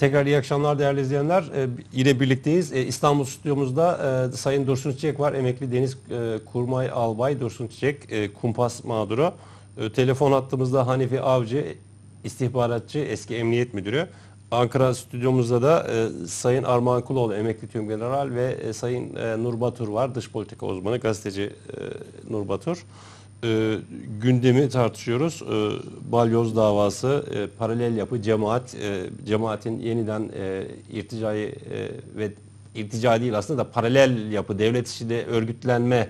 Tekrar iyi akşamlar değerli izleyenler. Ee, yine birlikteyiz. Ee, İstanbul stüdyomuzda e, Sayın Dursun Çiçek var. Emekli Deniz e, Kurmay Albay Dursun Çiçek, e, kumpas mağduru. E, telefon hattımızda Hanifi Avcı, istihbaratçı, eski emniyet müdürü. Ankara stüdyomuzda da e, Sayın Armağan Kuloğlu, emekli tümgeneral ve e, Sayın e, Nur Batur var. Dış politika uzmanı, gazeteci e, Nur Batur e, gündemi tartışıyoruz. E, balyoz davası, e, paralel yapı, cemaat, e, cemaatin yeniden e, irticayı e, ve irtica değil aslında da paralel yapı, devlet içinde örgütlenme,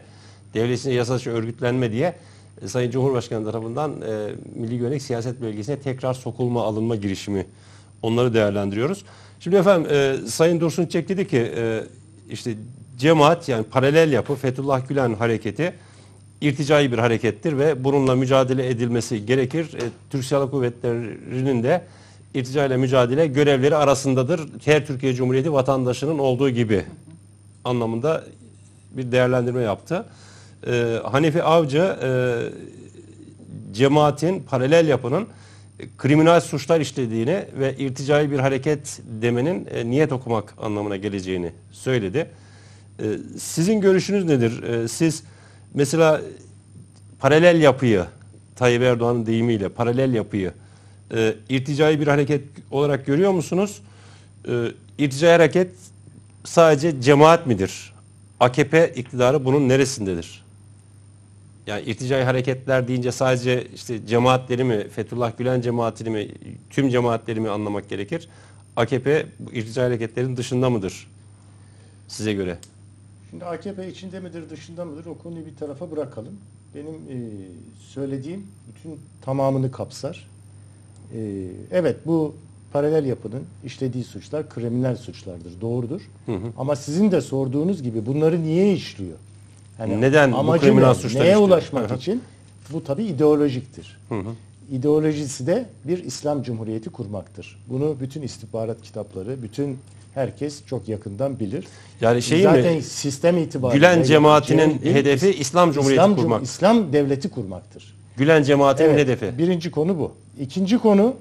devlet içinde yasa örgütlenme diye e, Sayın Cumhurbaşkanı tarafından e, Milli Güvenlik Siyaset Bölgesi'ne tekrar sokulma, alınma girişimi onları değerlendiriyoruz. Şimdi efendim e, Sayın Dursun Çek dedi ki e, işte cemaat yani paralel yapı Fethullah Gülen hareketi irticai bir harekettir ve bununla mücadele edilmesi gerekir. E, Türk Silahlı Kuvvetleri'nin de irtica ile mücadele görevleri arasındadır. Her Türkiye Cumhuriyeti vatandaşının olduğu gibi anlamında bir değerlendirme yaptı. E, Hanifi Avcı e, cemaatin paralel yapının kriminal suçlar işlediğini ve irticai bir hareket demenin e, niyet okumak anlamına geleceğini söyledi. E, sizin görüşünüz nedir? E, siz mesela paralel yapıyı Tayyip Erdoğan'ın deyimiyle paralel yapıyı e, irticai bir hareket olarak görüyor musunuz? E, irticai hareket sadece cemaat midir? AKP iktidarı bunun neresindedir? Yani irticai hareketler deyince sadece işte cemaatleri mi, Fethullah Gülen cemaatini mi, tüm cemaatleri mi anlamak gerekir? AKP bu irticai hareketlerin dışında mıdır size göre? Şimdi AKP içinde midir dışında mıdır o konuyu bir tarafa bırakalım. Benim e, söylediğim bütün tamamını kapsar. E, evet bu paralel yapının işlediği suçlar kriminal suçlardır. Doğrudur. Hı hı. Ama sizin de sorduğunuz gibi bunları niye işliyor? Yani Neden bu kriminal suçlar Neye işliyor? ulaşmak için? Bu tabi ideolojiktir. Hı hı. İdeolojisi de bir İslam Cumhuriyeti kurmaktır. Bunu bütün istihbarat kitapları, bütün herkes çok yakından bilir. Yani şey Zaten mi? sistem itibariyle Gülen cemaatinin hedefi İslam Cumhuriyeti İslam, kurmak. İslam devleti kurmaktır. Gülen cemaatinin evet, hedefi. Birinci konu bu. İkinci konu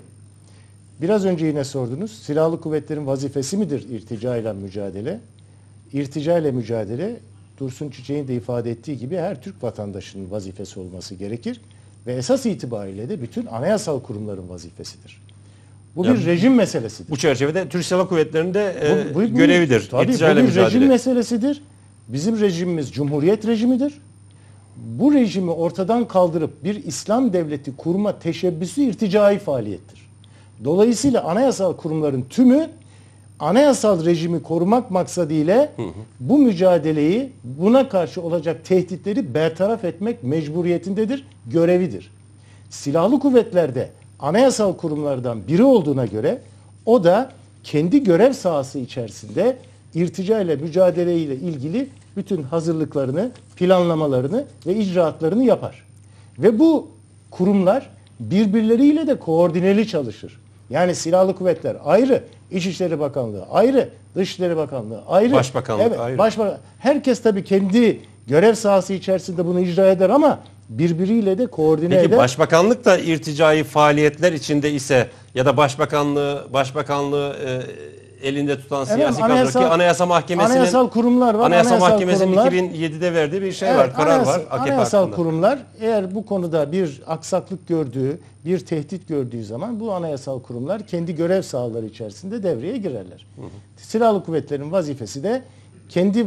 biraz önce yine sordunuz. Silahlı kuvvetlerin vazifesi midir irtica ile mücadele? İrtica ile mücadele Dursun Çiçek'in de ifade ettiği gibi her Türk vatandaşının vazifesi olması gerekir ve esas itibariyle de bütün anayasal kurumların vazifesidir. Bu ya, bir rejim meselesidir. Bu çerçevede Türk Silahlı Kuvvetleri'nde e, bu, bu, görevidir. Tabii bu bir mücadele. rejim meselesidir. Bizim rejimimiz Cumhuriyet rejimidir. Bu rejimi ortadan kaldırıp bir İslam devleti kurma teşebbüsü irticai faaliyettir. Dolayısıyla anayasal kurumların tümü anayasal rejimi korumak maksadıyla hı hı. bu mücadeleyi buna karşı olacak tehditleri bertaraf etmek mecburiyetindedir, görevidir. Silahlı kuvvetlerde anayasal kurumlardan biri olduğuna göre o da kendi görev sahası içerisinde irtica ile mücadele ile ilgili bütün hazırlıklarını, planlamalarını ve icraatlarını yapar. Ve bu kurumlar birbirleriyle de koordineli çalışır. Yani silahlı kuvvetler ayrı, İçişleri Bakanlığı ayrı, Dışişleri Bakanlığı ayrı. Başbakanlık evet, ayrı. Başbakan, herkes tabii kendi görev sahası içerisinde bunu icra eder ama birbiriyle de koordine Peki, eder. Peki başbakanlık da irticai faaliyetler içinde ise ya da başbakanlığı başbakanlığı e, elinde tutan siyasi evet, anayasal, kadro ki Anayasa Mahkemesi'nin anayasal kurumlar var. Anayasa, anayasal Mahkemesi'nin 2007'de verdiği bir şey evet, var, karar anayasal, var AKP Anayasal hakkında. kurumlar eğer bu konuda bir aksaklık gördüğü, bir tehdit gördüğü zaman bu anayasal kurumlar kendi görev sahaları içerisinde devreye girerler. Hı hı. Silahlı kuvvetlerin vazifesi de kendi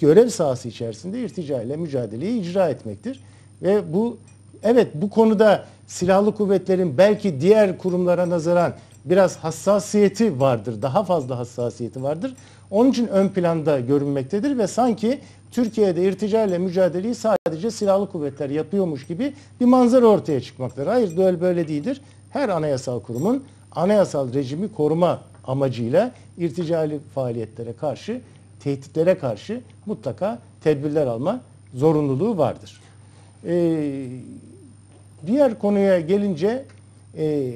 görev sahası içerisinde irtica ile mücadeleyi icra etmektir. Ve bu evet bu konuda silahlı kuvvetlerin belki diğer kurumlara nazaran biraz hassasiyeti vardır. Daha fazla hassasiyeti vardır. Onun için ön planda görünmektedir ve sanki Türkiye'de irtica ile mücadeleyi sadece silahlı kuvvetler yapıyormuş gibi bir manzara ortaya çıkmaktadır. Hayır böyle böyle değildir. Her anayasal kurumun anayasal rejimi koruma amacıyla irticali faaliyetlere karşı, tehditlere karşı mutlaka tedbirler alma zorunluluğu vardır. Ee, diğer konuya gelince e,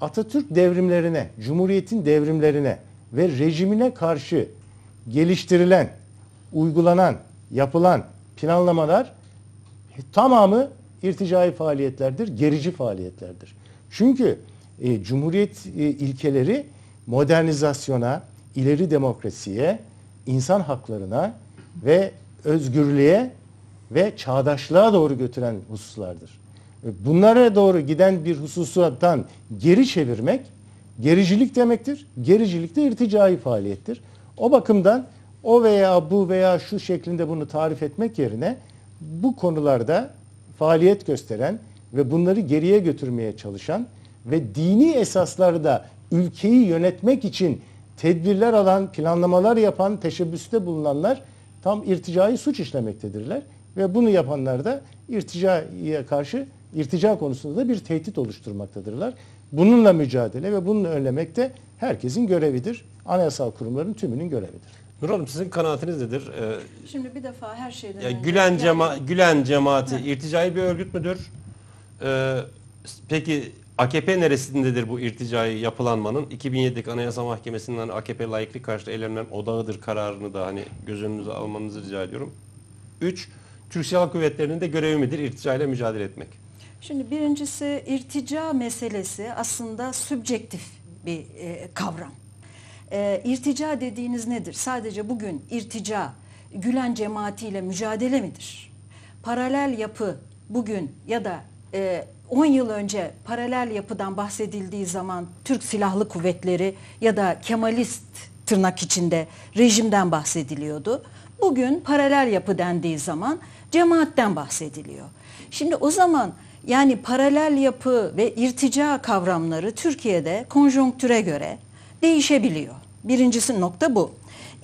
Atatürk devrimlerine, Cumhuriyet'in devrimlerine ve rejimine karşı geliştirilen, uygulanan, yapılan planlamalar tamamı irticai faaliyetlerdir, gerici faaliyetlerdir. Çünkü e, Cumhuriyet e, ilkeleri modernizasyona, ileri demokrasiye, insan haklarına ve özgürlüğe ve çağdaşlığa doğru götüren hususlardır. Bunlara doğru giden bir hususattan geri çevirmek gericilik demektir. Gericilik de irticai faaliyettir. O bakımdan o veya bu veya şu şeklinde bunu tarif etmek yerine bu konularda faaliyet gösteren ve bunları geriye götürmeye çalışan ve dini esaslarda ülkeyi yönetmek için tedbirler alan, planlamalar yapan, teşebbüste bulunanlar tam irticai suç işlemektedirler. Ve bunu yapanlar da irticaya karşı irtica konusunda da bir tehdit oluşturmaktadırlar. Bununla mücadele ve bununla önlemek de herkesin görevidir. Anayasal kurumların tümünün görevidir. Nur Hanım sizin kanaatiniz nedir? Ee, Şimdi bir defa her şeyden ya önce Gülen, yani- cema Gülen cemaati irticai bir örgüt müdür? Ee, peki AKP neresindedir bu irticai yapılanmanın? 2007'deki Anayasa Mahkemesi'nden AKP layıklık karşıtı eylemlerin odağıdır kararını da hani göz önünüze almanızı rica ediyorum. 3. Türk Silahlı Kuvvetleri'nin de görevi midir irtica ile mücadele etmek? Şimdi birincisi irtica meselesi aslında sübjektif bir e, kavram. E, irtica dediğiniz nedir? Sadece bugün irtica Gülen cemaatiyle mücadele midir? Paralel yapı bugün ya da e, 10 yıl önce paralel yapıdan bahsedildiği zaman Türk Silahlı Kuvvetleri ya da Kemalist tırnak içinde rejimden bahsediliyordu. Bugün paralel yapı dendiği zaman cemaatten bahsediliyor. Şimdi o zaman yani paralel yapı ve irtica kavramları Türkiye'de konjonktüre göre değişebiliyor. Birincisi nokta bu.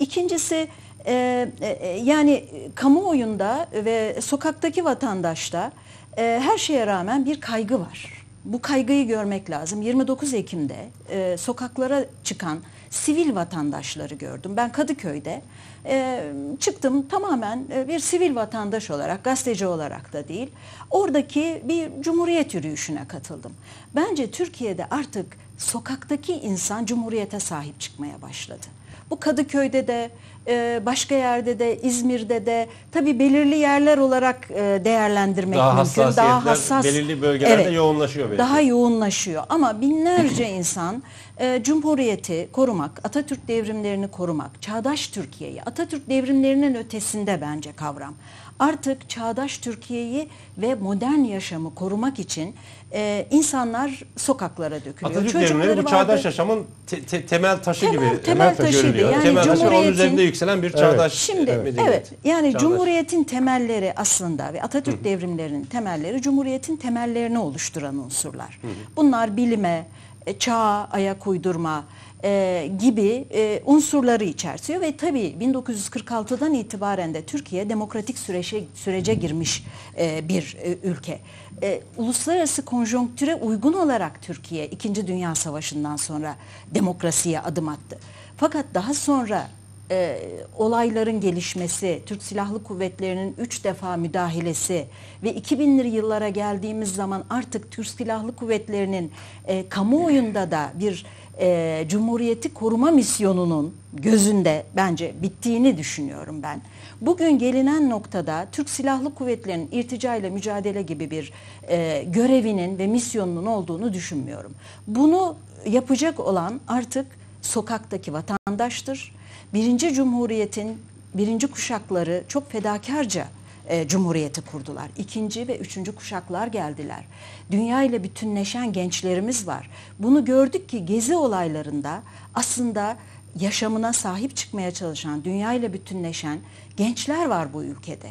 İkincisi e, e, yani kamuoyunda ve sokaktaki vatandaşta e, her şeye rağmen bir kaygı var. Bu kaygıyı görmek lazım. 29 Ekim'de e, sokaklara çıkan sivil vatandaşları gördüm. Ben Kadıköy'de e, çıktım tamamen e, bir sivil vatandaş olarak, gazeteci olarak da değil. Oradaki bir cumhuriyet yürüyüşüne katıldım. Bence Türkiye'de artık sokaktaki insan cumhuriyete sahip çıkmaya başladı. Bu Kadıköy'de de e, başka yerde de İzmir'de de tabii belirli yerler olarak e, değerlendirmek Daha mümkün. hassasiyetler belirli bölgelerde yoğunlaşıyor belki. Daha yoğunlaşıyor ama binlerce insan e, Cumhuriyeti korumak, Atatürk devrimlerini korumak, çağdaş Türkiye'yi, Atatürk devrimlerinin ötesinde bence kavram. Artık çağdaş Türkiye'yi ve modern yaşamı korumak için e, insanlar sokaklara dökülüyor. Atatürk Çocukları devrimleri bu vardı. çağdaş yaşamın te- te- temel taşı Temel- gibi temel taşı görülüyor. Yani temel taşı onun Cumhuriyet'in- üzerinde yükselen bir çağdaş Şimdi e, evet, medeniyet. yani Çağdaş. Cumhuriyet'in temelleri aslında ve Atatürk devrimlerinin temelleri Cumhuriyet'in temellerini oluşturan unsurlar. Bunlar bilime, e, çağa ayak uydurma e, gibi e, unsurları içersiyor ve tabii 1946'dan itibaren de Türkiye demokratik sürece, sürece girmiş e, bir e, ülke. E, uluslararası konjonktüre uygun olarak Türkiye 2. Dünya Savaşı'ndan sonra demokrasiye adım attı. Fakat daha sonra e, olayların gelişmesi, Türk Silahlı Kuvvetleri'nin üç defa müdahalesi ve 2000'li yıllara geldiğimiz zaman artık Türk Silahlı Kuvvetleri'nin e, kamuoyunda da bir e, Cumhuriyeti koruma misyonunun gözünde bence bittiğini düşünüyorum ben. Bugün gelinen noktada Türk Silahlı Kuvvetleri'nin irtica ile mücadele gibi bir e, görevinin ve misyonunun olduğunu düşünmüyorum. Bunu yapacak olan artık sokaktaki vatandaştır. Birinci Cumhuriyet'in birinci kuşakları çok fedakarca e, Cumhuriyeti kurdular. İkinci ve üçüncü kuşaklar geldiler. Dünya ile bütünleşen gençlerimiz var. Bunu gördük ki gezi olaylarında aslında yaşamına sahip çıkmaya çalışan, dünya ile bütünleşen gençler var bu ülkede.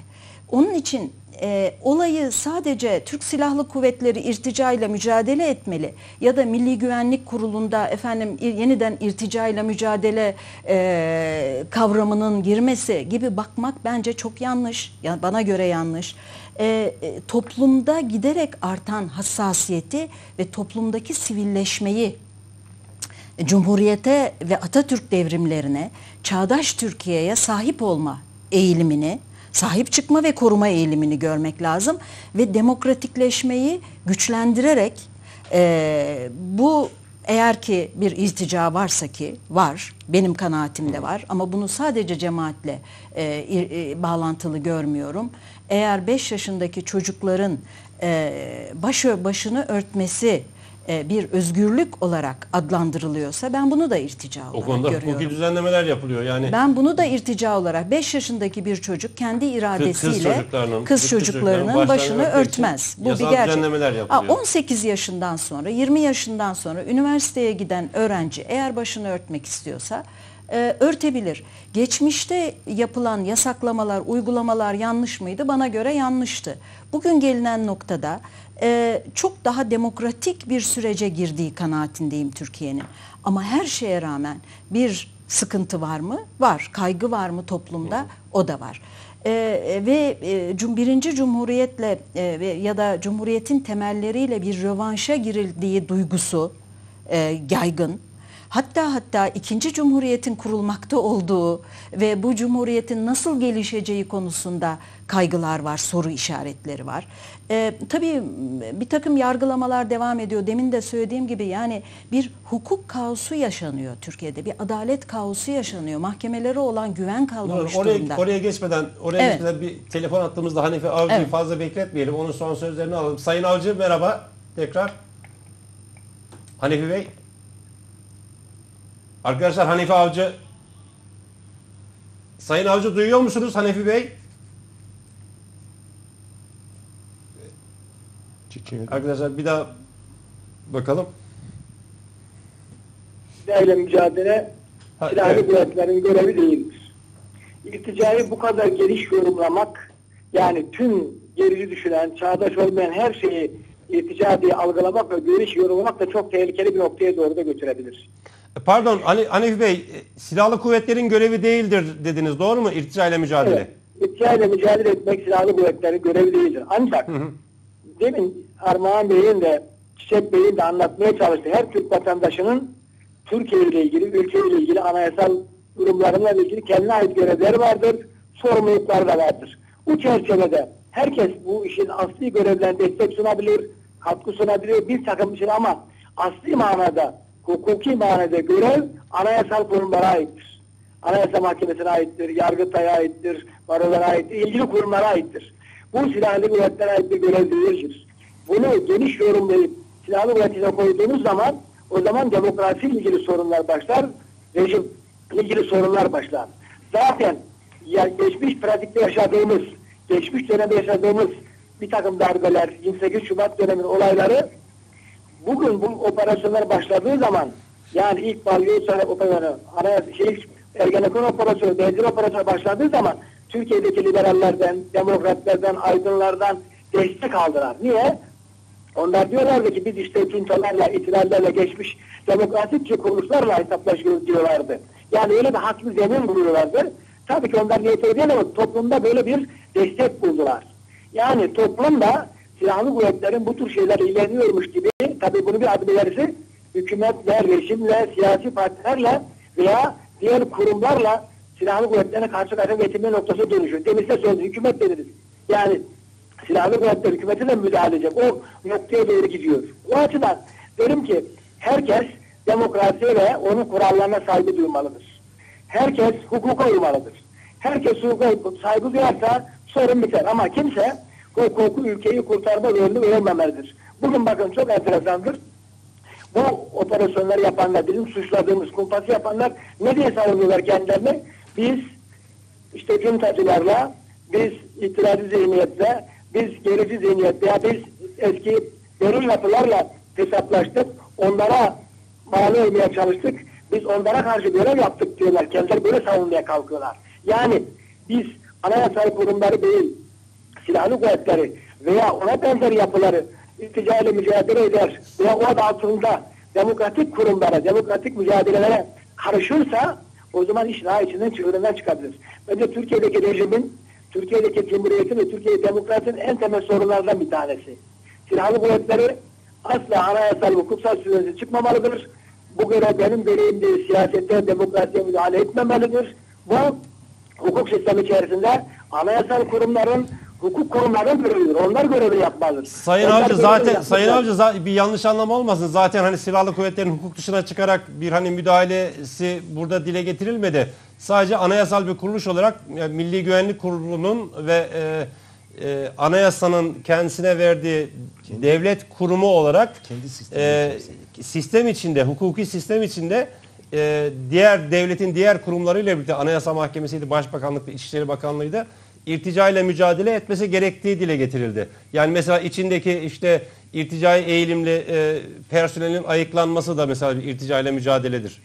Onun için e, olayı sadece Türk Silahlı Kuvvetleri irtica ile mücadele etmeli ya da Milli Güvenlik Kurulu'nda efendim yeniden irtica ile mücadele e, kavramının girmesi gibi bakmak bence çok yanlış. Ya bana göre yanlış. E, e, toplumda giderek artan hassasiyeti ve toplumdaki sivilleşmeyi Cumhuriyete ve Atatürk devrimlerine, çağdaş Türkiye'ye sahip olma eğilimini, sahip çıkma ve koruma eğilimini görmek lazım ve demokratikleşmeyi güçlendirerek e, bu eğer ki bir iltica varsa ki var, benim kanaatimde var ama bunu sadece cemaatle e, e, bağlantılı görmüyorum. Eğer 5 yaşındaki çocukların e, başı başını örtmesi e, bir özgürlük olarak adlandırılıyorsa ben bunu da irtica O olarak konuda görüyorum. hukuki düzenlemeler yapılıyor. Yani Ben bunu da irtica olarak 5 yaşındaki bir çocuk kendi iradesiyle çocuklarının, kız kız çocuklarının başını örtmez. Bu bir gerçek. yapılıyor. 18 yaşından sonra 20 yaşından sonra üniversiteye giden öğrenci eğer başını örtmek istiyorsa e, örtebilir. Geçmişte yapılan yasaklamalar, uygulamalar yanlış mıydı? Bana göre yanlıştı. Bugün gelinen noktada e, çok daha demokratik bir sürece girdiği kanaatindeyim Türkiye'nin. Ama her şeye rağmen bir sıkıntı var mı? Var. Kaygı var mı toplumda? O da var. Ee, ve e, birinci cumhuriyetle e, ya da cumhuriyetin temelleriyle bir rövanşa girildiği duygusu e, yaygın. Hatta hatta ikinci cumhuriyetin kurulmakta olduğu ve bu cumhuriyetin nasıl gelişeceği konusunda kaygılar var, soru işaretleri var. Ee, tabii bir takım yargılamalar devam ediyor. Demin de söylediğim gibi yani bir hukuk kaosu yaşanıyor Türkiye'de. Bir adalet kaosu yaşanıyor. Mahkemelere olan güven kalmamış oraya, durumda. oraya geçmeden oraya Evet. geçmeden bir telefon attığımızda Hanife Avcı'yı Evet. fazla bekletmeyelim. Onun son sözlerini alalım. Sayın Avcı merhaba tekrar. Hanifi Bey. Arkadaşlar Hanife Avcı Sayın Avcı duyuyor musunuz Hanefi Bey? Çekiyor. Arkadaşlar bir daha bakalım. ile mücadele Ha, silahlı evet. kuvvetlerin görevi değildir. İrticayı bu kadar geniş yorumlamak yani tüm gerici düşünen, çağdaş olmayan her şeyi irtica diye algılamak ve geniş yorumlamak da çok tehlikeli bir noktaya doğru da götürebilir. Pardon hani Hanefi Bey e, silahlı kuvvetlerin görevi değildir dediniz doğru mu? İrtica ile mücadele. Evet. İrtica ile mücadele etmek silahlı kuvvetlerin görevi değildir. Ancak demin Armağan Bey'in de Çiçek Bey'in de anlatmaya çalıştığı her Türk vatandaşının Türkiye ile ilgili, ülke ile ilgili anayasal durumlarıyla ilgili kendine ait görevleri vardır, sorumlulukları da vardır. Bu çerçevede herkes bu işin asli görevlerine destek sunabilir, katkı sunabilir, bir takım şey ama asli manada, hukuki manada görev anayasal kurumlara aittir. Anayasa Mahkemesi'ne aittir, Yargıtay'a aittir, barolara aittir, ilgili kurumlara aittir. Bu silahlı kuvvetlere ait bir görev değildir. Bunu geniş yorumlayıp silahlı kuvvetine koyduğunuz zaman o zaman demokrasiyle ilgili sorunlar başlar, rejimle ilgili sorunlar başlar. Zaten ya geçmiş pratikte yaşadığımız, geçmiş dönemde yaşadığımız bir takım darbeler, 28 Şubat dönemin olayları bugün bu operasyonlar başladığı zaman yani ilk balyoz operasyonu, anayasa, şey, Ergenekon operasyonu, benzin operasyonu başladığı zaman Türkiye'deki liberallerden, demokratlardan, aydınlardan destek aldılar. Niye? Onlar diyorlardı ki biz işte juntalarla, itilallerle geçmiş demokratik kuruluşlarla hesaplaşıyoruz diyorlardı. Yani öyle bir haklı zemin buluyorlardı. Tabii ki onlar niyet değil ama toplumda böyle bir destek buldular. Yani toplumda silahlı kuvvetlerin bu tür şeyler ilerliyormuş gibi tabii bunu bir adım ilerisi hükümetle, rejimle, siyasi partilerle veya diğer kurumlarla silahlı kuvvetlerine karşı karşıya getirme noktası dönüşüyor. Demin size söyledim hükümet dediniz. Yani silahlı kuvvetler hükümete de müdahale edecek. O noktaya doğru gidiyor. O açıdan derim ki herkes demokrasiye ve onun kurallarına saygı duymalıdır. Herkes hukuka uymalıdır. Herkes hukuka saygı duyarsa sorun biter. Ama kimse hukuku ülkeyi kurtarma rolünü vermemelidir. Bugün bakın çok enteresandır. Bu operasyonları yapanlar, bizim suçladığımız kumpası yapanlar ne diye savunuyorlar kendilerini? Biz işte cuntacılarla, biz itirazı zihniyetle, biz gerici zihniyetle, ya biz eski derin yapılarla hesaplaştık, onlara mani olmaya çalıştık, biz onlara karşı görev yaptık diyorlar. Kendileri böyle savunmaya kalkıyorlar. Yani biz anayasal kurumları değil, silahlı kuvvetleri veya ona benzer yapıları irtica ile mücadele eder veya o adı altında demokratik kurumlara, demokratik mücadelelere karışırsa o zaman iş daha içinden çığırından çıkabilir. Bence Türkiye'deki rejimin, Türkiye'deki cumhuriyetin ve Türkiye demokrasinin en temel sorunlardan bir tanesi. Silahlı kuvvetleri asla anayasal hukuksal süresi çıkmamalıdır. Bu görev benim değil, siyasete, demokrasiye müdahale etmemelidir. Bu hukuk sistemi içerisinde anayasal kurumların, hukuk kurumlarının görevidir. Onlar görevini yapmalıdır. Sayın Onlar Avcı zaten. Sayın Avcı bir yanlış anlama olmasın. Zaten hani silahlı kuvvetlerin hukuk dışına çıkarak bir hani müdahalesi burada dile getirilmedi. Sadece anayasal bir kuruluş olarak yani Milli Güvenlik Kurulu'nun ve e, e, anayasanın kendisine verdiği devlet kurumu olarak Kendi sistemi e, içerisinde. sistem içinde, hukuki sistem içinde e, diğer devletin diğer kurumlarıyla birlikte Anayasa Mahkemesi'ydi, Başbakanlık'tı, İçişleri Bakanlığı'ydı. İrtica ile mücadele etmesi gerektiği dile getirildi. Yani mesela içindeki işte irticai eğilimli e, personelin ayıklanması da mesela bir irtica ile mücadeledir.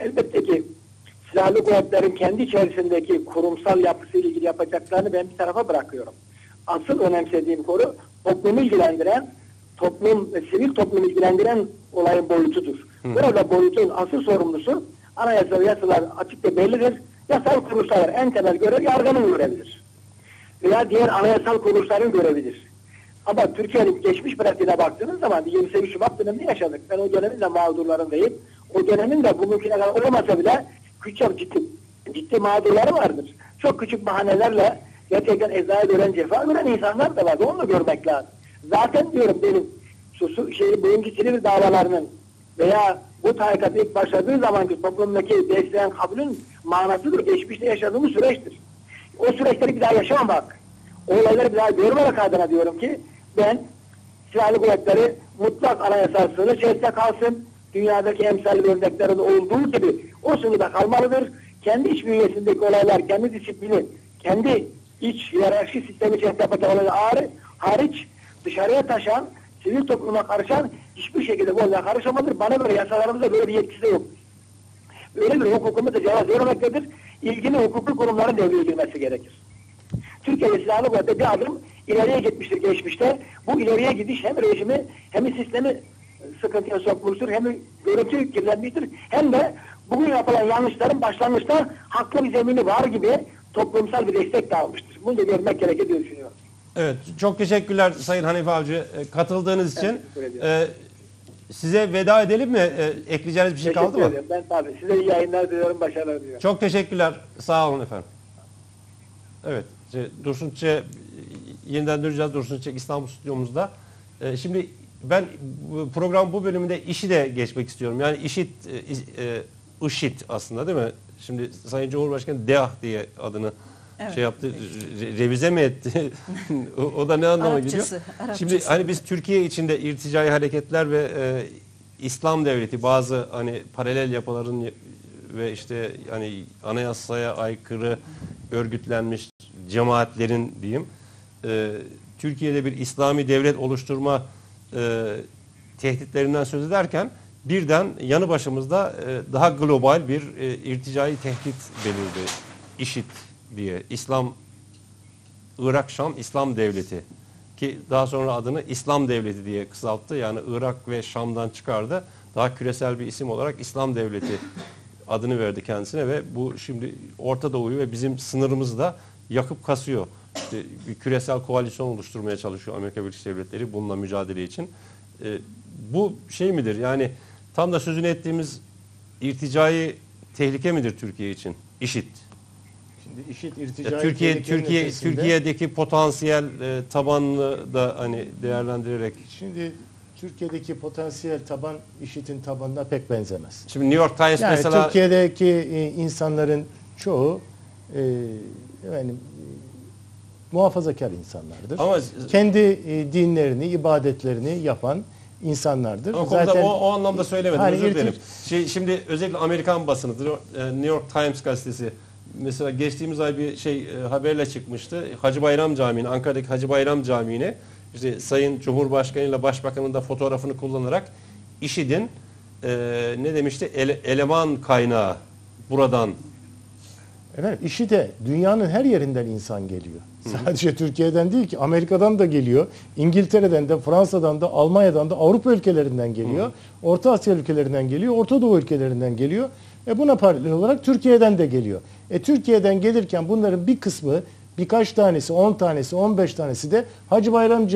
Elbette ki silahlı kuvvetlerin kendi içerisindeki kurumsal yapısıyla ilgili yapacaklarını ben bir tarafa bırakıyorum. Asıl önemsediğim konu toplumu ilgilendiren, toplum, sivil toplumu ilgilendiren olayın boyutudur. Burada boyutun asıl sorumlusu anayasa ve yasalar açıkça bellidir. Yasal kuruluşlar en temel görev yargının görevidir. Veya diğer anayasal kuruluşların görevidir. Ama Türkiye'nin geçmiş pratiğine baktığınız zaman 28 Şubat dönemini yaşadık. Ben o dönemin de mağdurlarındayım. O dönemin de bugünküne kadar olmasa bile küçük ciddi, ciddi mağdurları vardır. Çok küçük bahanelerle gerçekten eczaya gören cefa gören insanlar da vardı. Onu da görmek lazım. Zaten diyorum benim susu, şey, bugünkü Silivri davalarının veya bu tarikat ilk başladığı zamanki toplumdaki besleyen kabulün manasıdır. Geçmişte yaşadığımız süreçtir. O süreçleri bir daha yaşamamak, olayları bir daha görmemek adına diyorum ki ben silahlı kuvvetleri mutlak anayasal sınır içerisinde kalsın. Dünyadaki emsal örneklerinde olduğu gibi o sınırda kalmalıdır. Kendi iç bünyesindeki olaylar, kendi disiplini, kendi iç hiyerarşi sistemi içerisinde yapacak olaylar hariç dışarıya taşan, sivil topluma karışan hiçbir şekilde bu olaya karışamazdır. Bana göre yasalarımızda böyle bir yetkisi yok. Öyle bir hukukumuz da cevaz vermektedir. İlgili hukuki kurumların devreye girmesi gerekir. Türkiye Silahlı Kuvvetleri bir adım ileriye gitmiştir geçmişte. Bu ileriye gidiş hem rejimi hem sistemi sıkıntıya sokmuştur hem görüntü kirlenmiştir hem de bugün yapılan yanlışların başlangıçta haklı bir zemini var gibi toplumsal bir destek de almıştır. Bunu da görmek gerekir diye düşünüyorum. Evet, çok teşekkürler Sayın Hanife Avcı e, katıldığınız için. E, size veda edelim mi? E, ekleyeceğiniz bir şey kaldı Teşekkür mı? ediyorum. Ben tabii size iyi yayınlar diliyorum. Başarılar diliyorum. Çok teşekkürler. Sağ olun efendim. Evet. şey, Dursun Çiçek yeniden döneceğiz Dursun Çiçek İstanbul stüdyomuzda. Ee, şimdi ben bu program bu bölümünde işi de geçmek istiyorum. Yani işit, e, e, IŞİD aslında değil mi? Şimdi Sayın Cumhurbaşkanı DEAH diye adını Evet. şey yaptı, re- revize mi etti? o, o da ne anlama geliyor? Arapçası, Arapçası. Şimdi hani biz Türkiye içinde irticai hareketler ve e, İslam devleti bazı hani paralel yapıların ve işte hani anayasaya aykırı örgütlenmiş cemaatlerin diyeyim e, Türkiye'de bir İslami devlet oluşturma e, tehditlerinden söz ederken birden yanı başımızda e, daha global bir e, irticai tehdit belirdi. IŞİD diye İslam Irak Şam İslam Devleti ki daha sonra adını İslam Devleti diye kısalttı. Yani Irak ve Şam'dan çıkardı. Daha küresel bir isim olarak İslam Devleti adını verdi kendisine ve bu şimdi Orta Doğu'yu ve bizim sınırımızı da yakıp kasıyor. İşte bir küresel koalisyon oluşturmaya çalışıyor Amerika Birleşik Devletleri bununla mücadele için. Ee, bu şey midir? Yani tam da sözünü ettiğimiz irticai tehlike midir Türkiye için? İşit. Şimdi işit Ya irticai Türkiye Türkiye ötesinde- Türkiye'deki potansiyel e, tabanını da hani değerlendirerek Şimdi Türkiye'deki potansiyel taban işitin tabanına pek benzemez. şimdi New York Times Yani mesela Türkiye'deki e, insanların çoğu e, yani, e, muhafazakar insanlardır. ama Kendi e, dinlerini, ibadetlerini yapan insanlardır. o, konuda, o, o anlamda söylemedim Hani özür dilerim. Şey, şimdi özellikle Amerikan basını e, New York Times gazetesi mesela geçtiğimiz ay bir şey e, haberle çıkmıştı. Hacı Bayram Camii'ne Ankara'daki Hacı Bayram Camii'ne işte Sayın Cumhurbaşkanı ile Başbakanın da fotoğrafını kullanarak IŞİD'in e, ne demişti Ele- eleman kaynağı buradan Evet, işi de dünyanın her yerinden insan geliyor. Sadece Türkiye'den değil ki Amerika'dan da geliyor, İngiltere'den de, Fransa'dan da, Almanya'dan da, Avrupa ülkelerinden geliyor, Orta Asya ülkelerinden geliyor, Orta Doğu ülkelerinden geliyor. E buna paralel olarak Türkiye'den de geliyor. E Türkiye'den gelirken bunların bir kısmı birkaç tanesi, 10 tanesi, 15 tanesi de Hacı Bayram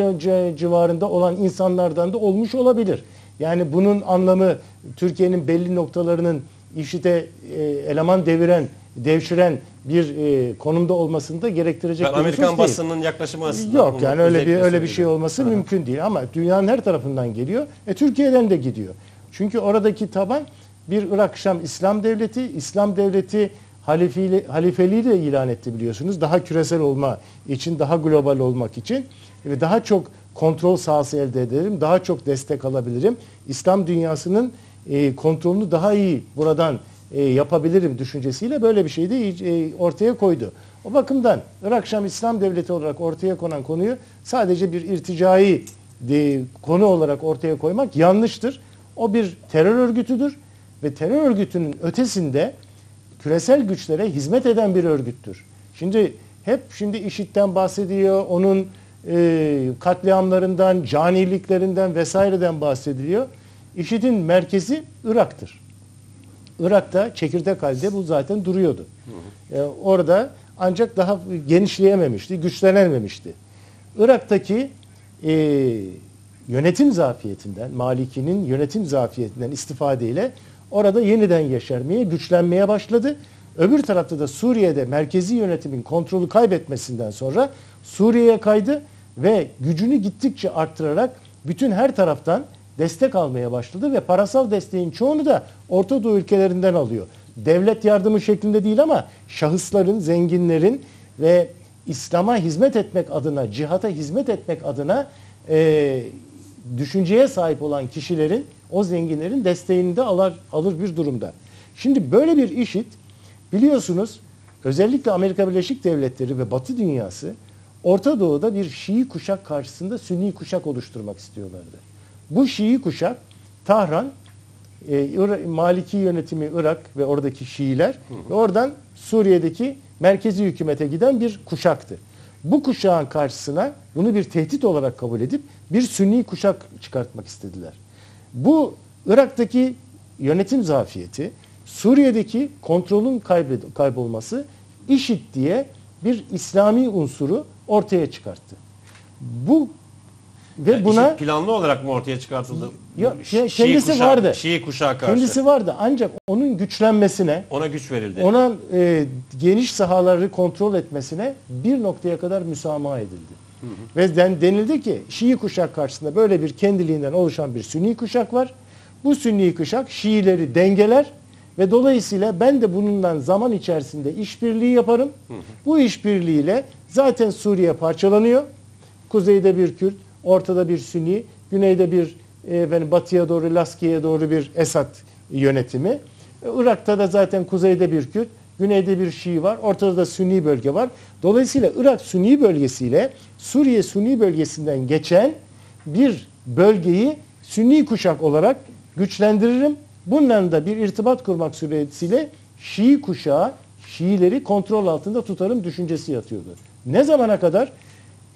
civarında olan insanlardan da olmuş olabilir. Yani bunun anlamı Türkiye'nin belli noktalarının IŞİD'e e, eleman deviren, devşiren bir e, konumda olmasını da gerektirecek ben bir Amerikan basınının yaklaşımı aslında. Yok yani öyle bir öyle bir şey olması mümkün değil ama dünyanın her tarafından geliyor. E Türkiye'den de gidiyor. Çünkü oradaki taban bir Irak Şam İslam Devleti, İslam Devleti halifeli, halifeliği de ilan etti biliyorsunuz. Daha küresel olma için, daha global olmak için ve daha çok kontrol sahası elde ederim, daha çok destek alabilirim. İslam dünyasının e, kontrolünü daha iyi buradan e, yapabilirim düşüncesiyle böyle bir şey de e, ortaya koydu. O bakımdan Irak Şam İslam Devleti olarak ortaya konan konuyu sadece bir irticai de, konu olarak ortaya koymak yanlıştır. O bir terör örgütüdür ve terör örgütünün ötesinde küresel güçlere hizmet eden bir örgüttür. Şimdi hep şimdi IŞİD'den bahsediyor, onun e, katliamlarından, caniliklerinden vesaireden bahsediliyor. IŞİD'in merkezi Irak'tır. Irak'ta çekirdek halde bu zaten duruyordu. E, orada ancak daha genişleyememişti, güçlenememişti. Irak'taki e, yönetim zafiyetinden, Maliki'nin yönetim zafiyetinden istifadeyle orada yeniden yeşermeye, güçlenmeye başladı. Öbür tarafta da Suriye'de merkezi yönetimin kontrolü kaybetmesinden sonra Suriye'ye kaydı ve gücünü gittikçe arttırarak bütün her taraftan destek almaya başladı ve parasal desteğin çoğunu da Orta Doğu ülkelerinden alıyor. Devlet yardımı şeklinde değil ama şahısların, zenginlerin ve İslam'a hizmet etmek adına, cihata hizmet etmek adına e, düşünceye sahip olan kişilerin, o zenginlerin desteğini de alır, alır bir durumda. Şimdi böyle bir işit biliyorsunuz özellikle Amerika Birleşik Devletleri ve Batı dünyası Orta Doğu'da bir Şii kuşak karşısında Sünni kuşak oluşturmak istiyorlardı. Bu Şii kuşak Tahran, e, Maliki yönetimi Irak ve oradaki Şiiler hı hı. ve oradan Suriye'deki merkezi hükümete giden bir kuşaktı. Bu kuşağın karşısına bunu bir tehdit olarak kabul edip bir Sünni kuşak çıkartmak istediler. Bu Irak'taki yönetim zafiyeti, Suriye'deki kontrolün kaybolması IŞİD diye bir İslami unsuru ortaya çıkarttı. Bu ve yani buna planlı olarak mı ortaya çıkartıldı? Ya, Şii kendisi kuşağı, vardı. Şii kuşağı karşı. Kendisi vardı ancak onun güçlenmesine, ona güç verildi. ona e, geniş sahaları kontrol etmesine bir noktaya kadar müsamaha edildi. Hı hı. Ve den, denildi ki Şii kuşak karşısında böyle bir kendiliğinden oluşan bir Sünni kuşak var. Bu Sünni kuşak Şiileri dengeler ve dolayısıyla ben de bununla zaman içerisinde işbirliği yaparım. Hı hı. Bu işbirliğiyle zaten Suriye parçalanıyor. Kuzeyde bir Kürt, ortada bir Sünni, güneyde bir e, efendim, batıya doğru Laskiye'ye doğru bir Esad yönetimi. E, Irak'ta da zaten kuzeyde bir Kürt, güneyde bir Şii var, ortada da Sünni bölge var. Dolayısıyla Irak Sünni bölgesiyle Suriye Sünni bölgesinden geçen bir bölgeyi Sünni kuşak olarak güçlendiririm. Bundan da bir irtibat kurmak suretiyle Şii kuşağı, Şiileri kontrol altında tutarım düşüncesi yatıyordu. Ne zamana kadar?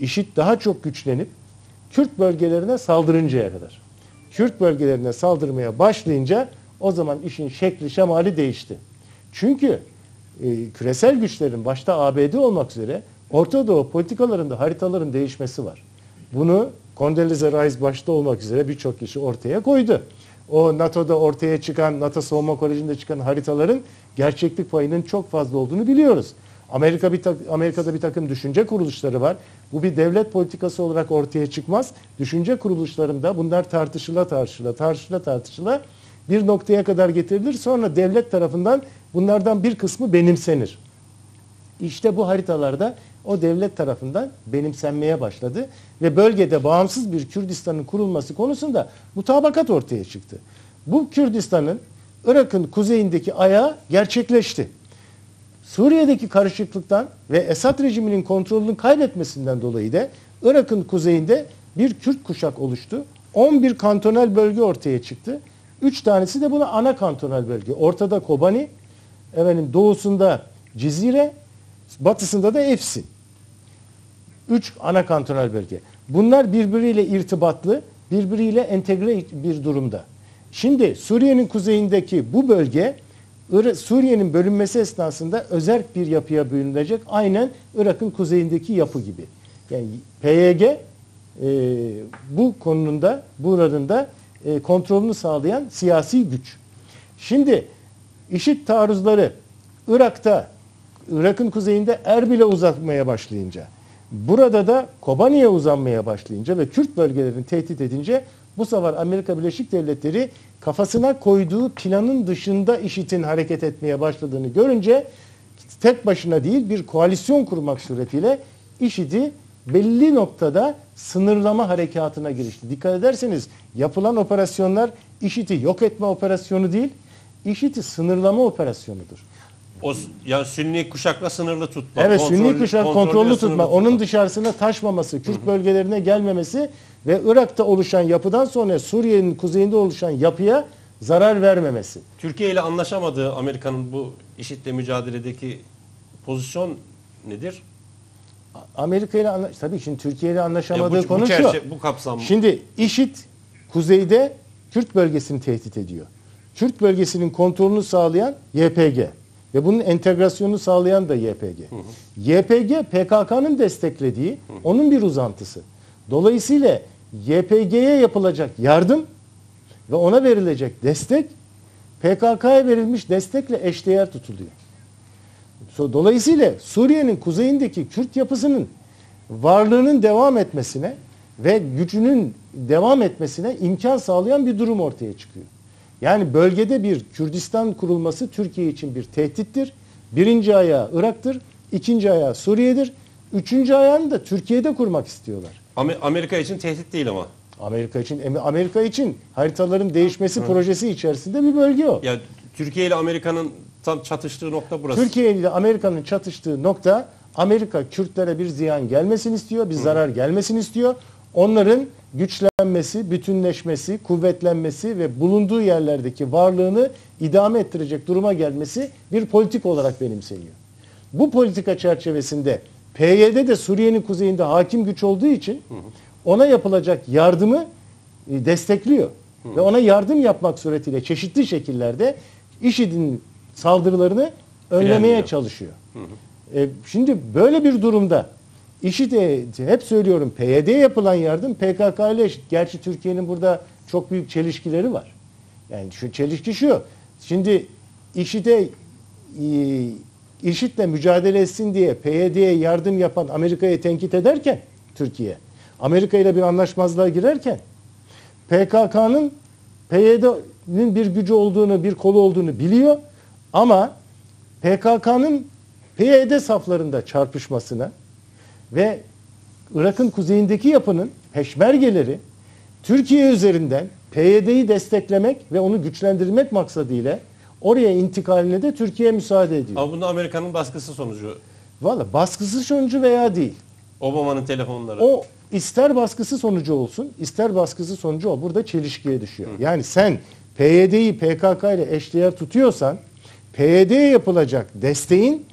IŞİD daha çok güçlenip Kürt bölgelerine saldırıncaya kadar. Kürt bölgelerine saldırmaya başlayınca o zaman işin şekli şemali değişti. Çünkü e, küresel güçlerin başta ABD olmak üzere Orta Doğu politikalarında haritaların değişmesi var. Bunu Condoleezza Rice başta olmak üzere birçok kişi ortaya koydu. O NATO'da ortaya çıkan, NATO Savunma Koleji'nde çıkan haritaların gerçeklik payının çok fazla olduğunu biliyoruz. Amerika bir Amerika'da bir takım düşünce kuruluşları var. Bu bir devlet politikası olarak ortaya çıkmaz. Düşünce kuruluşlarında bunlar tartışıla tartışıla tartışıla tartışıla bir noktaya kadar getirilir. Sonra devlet tarafından bunlardan bir kısmı benimsenir. İşte bu haritalarda o devlet tarafından benimsenmeye başladı ve bölgede bağımsız bir Kürdistan'ın kurulması konusunda mutabakat ortaya çıktı. Bu Kürdistan'ın Irak'ın kuzeyindeki ayağı gerçekleşti. Suriye'deki karışıklıktan ve Esad rejiminin kontrolünü kaybetmesinden dolayı da Irak'ın kuzeyinde bir Kürt kuşak oluştu. 11 kantonel bölge ortaya çıktı. 3 tanesi de buna ana kantonel bölge. Ortada Kobani, efendim doğusunda Cizire, batısında da Efsin. 3 ana kantonel bölge. Bunlar birbiriyle irtibatlı, birbiriyle entegre bir durumda. Şimdi Suriye'nin kuzeyindeki bu bölge Suriye'nin bölünmesi esnasında özel bir yapıya bölünecek. Aynen Irak'ın kuzeyindeki yapı gibi. Yani PYG e, bu konununda, buranın da e, kontrolünü sağlayan siyasi güç. Şimdi işit taarruzları Irak'ta, Irak'ın kuzeyinde Erbil'e uzatmaya başlayınca, burada da Kobani'ye uzanmaya başlayınca ve Kürt bölgelerini tehdit edince bu sefer Amerika Birleşik Devletleri kafasına koyduğu planın dışında IŞİD'in hareket etmeye başladığını görünce tek başına değil bir koalisyon kurmak suretiyle IŞİD'i belli noktada sınırlama harekatına girişti. Dikkat ederseniz yapılan operasyonlar IŞİD'i yok etme operasyonu değil, IŞİD'i sınırlama operasyonudur. O yani Sünni kuşakla sınırlı tutma. Evet kontrol- Sünni kuşak kontrollü kontrollü sınırlı tutma, onun dışarısına taşmaması, Kürt bölgelerine gelmemesi ve Irak'ta oluşan yapıdan sonra Suriye'nin kuzeyinde oluşan yapıya zarar vermemesi. Türkiye ile anlaşamadığı Amerika'nın bu IŞİD'le mücadeledeki pozisyon nedir? Amerika ile anlaş tabii şimdi Türkiye ile anlaşamadığı Ya bu- bu konu şu. çerçe- bu kapsam- Şimdi IŞİD kuzeyde Kürt bölgesini tehdit ediyor. Kürt bölgesinin kontrolünü sağlayan YPG ve bunun entegrasyonunu sağlayan da YPG. YPG PKK'nın desteklediği onun bir uzantısı. Dolayısıyla YPG'ye yapılacak yardım ve ona verilecek destek PKK'ya verilmiş destekle eşdeğer tutuluyor. Dolayısıyla Suriye'nin kuzeyindeki Kürt yapısının varlığının devam etmesine ve gücünün devam etmesine imkan sağlayan bir durum ortaya çıkıyor. Yani bölgede bir Kürdistan kurulması Türkiye için bir tehdittir. Birinci ayağı Irak'tır, ikinci ayağı Suriye'dir. Üçüncü ayağını da Türkiye'de kurmak istiyorlar. Ame- Amerika için tehdit değil ama. Amerika için Amerika için haritaların değişmesi projesi içerisinde bir bölge o. Ya Türkiye ile Amerika'nın tam çatıştığı nokta burası. Türkiye ile Amerika'nın çatıştığı nokta Amerika Kürtlere bir ziyan gelmesini istiyor, bir zarar gelmesini istiyor. Onların güçlenmesi, bütünleşmesi, kuvvetlenmesi ve bulunduğu yerlerdeki varlığını idame ettirecek duruma gelmesi bir politik olarak benimseniyor. Bu politika çerçevesinde PYD de Suriye'nin kuzeyinde hakim güç olduğu için ona yapılacak yardımı e, destekliyor. Ve ona yardım yapmak suretiyle çeşitli şekillerde IŞİD'in saldırılarını önlemeye Frenliyor. çalışıyor. E, şimdi böyle bir durumda IŞİD'e hep söylüyorum PYD'ye yapılan yardım PKK ile eşit. Gerçi Türkiye'nin burada çok büyük çelişkileri var. Yani şu çelişki şu. Şimdi IŞİD'e e, IŞİD'le mücadele etsin diye PYD'ye yardım yapan Amerika'yı tenkit ederken Türkiye Amerika ile bir anlaşmazlığa girerken PKK'nın PYD'nin bir gücü olduğunu, bir kolu olduğunu biliyor ama PKK'nın PYD saflarında çarpışmasına ve Irak'ın kuzeyindeki yapının peşmergeleri Türkiye üzerinden PYD'yi desteklemek ve onu güçlendirmek maksadıyla oraya intikaline de Türkiye müsaade ediyor. Ama bunda Amerika'nın baskısı sonucu. Valla baskısı sonucu veya değil. Obama'nın telefonları. O ister baskısı sonucu olsun, ister baskısı sonucu o. Burada çelişkiye düşüyor. Yani sen PYD'yi PKK ile eşdeğer tutuyorsan PYD'ye yapılacak desteğin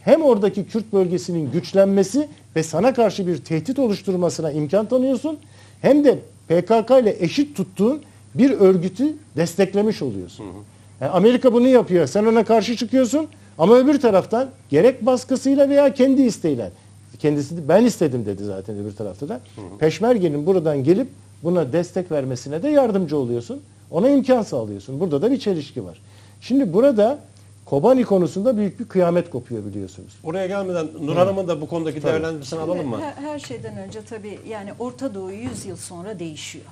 hem oradaki Kürt bölgesinin güçlenmesi ve sana karşı bir tehdit oluşturmasına imkan tanıyorsun hem de PKK ile eşit tuttuğun bir örgütü desteklemiş oluyorsun. Yani Amerika bunu yapıyor. Sen ona karşı çıkıyorsun ama öbür taraftan gerek baskısıyla veya kendi isteğiyle kendisi de ben istedim dedi zaten öbür tarafta da. Peşmerge'nin buradan gelip buna destek vermesine de yardımcı oluyorsun. Ona imkan sağlıyorsun. Burada da bir çelişki var. Şimdi burada Kobani konusunda büyük bir kıyamet kopuyor biliyorsunuz. Oraya gelmeden Nur Hanım'ın da bu konudaki değerlendirmesini alalım mı? Her, her şeyden önce tabii yani Orta Doğu 100 yıl sonra değişiyor.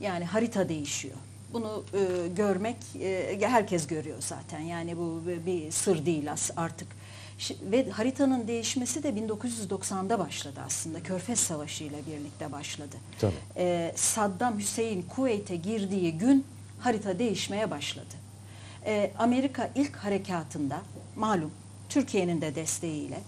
Yani harita değişiyor. Bunu e, görmek e, herkes görüyor zaten. Yani bu bir sır değil as- artık. Ve haritanın değişmesi de 1990'da başladı aslında. Körfez Savaşı ile birlikte başladı. Tabii. E, Saddam Hüseyin Kuveyt'e girdiği gün harita değişmeye başladı. E, Amerika ilk harekatında malum Türkiye'nin de desteğiyle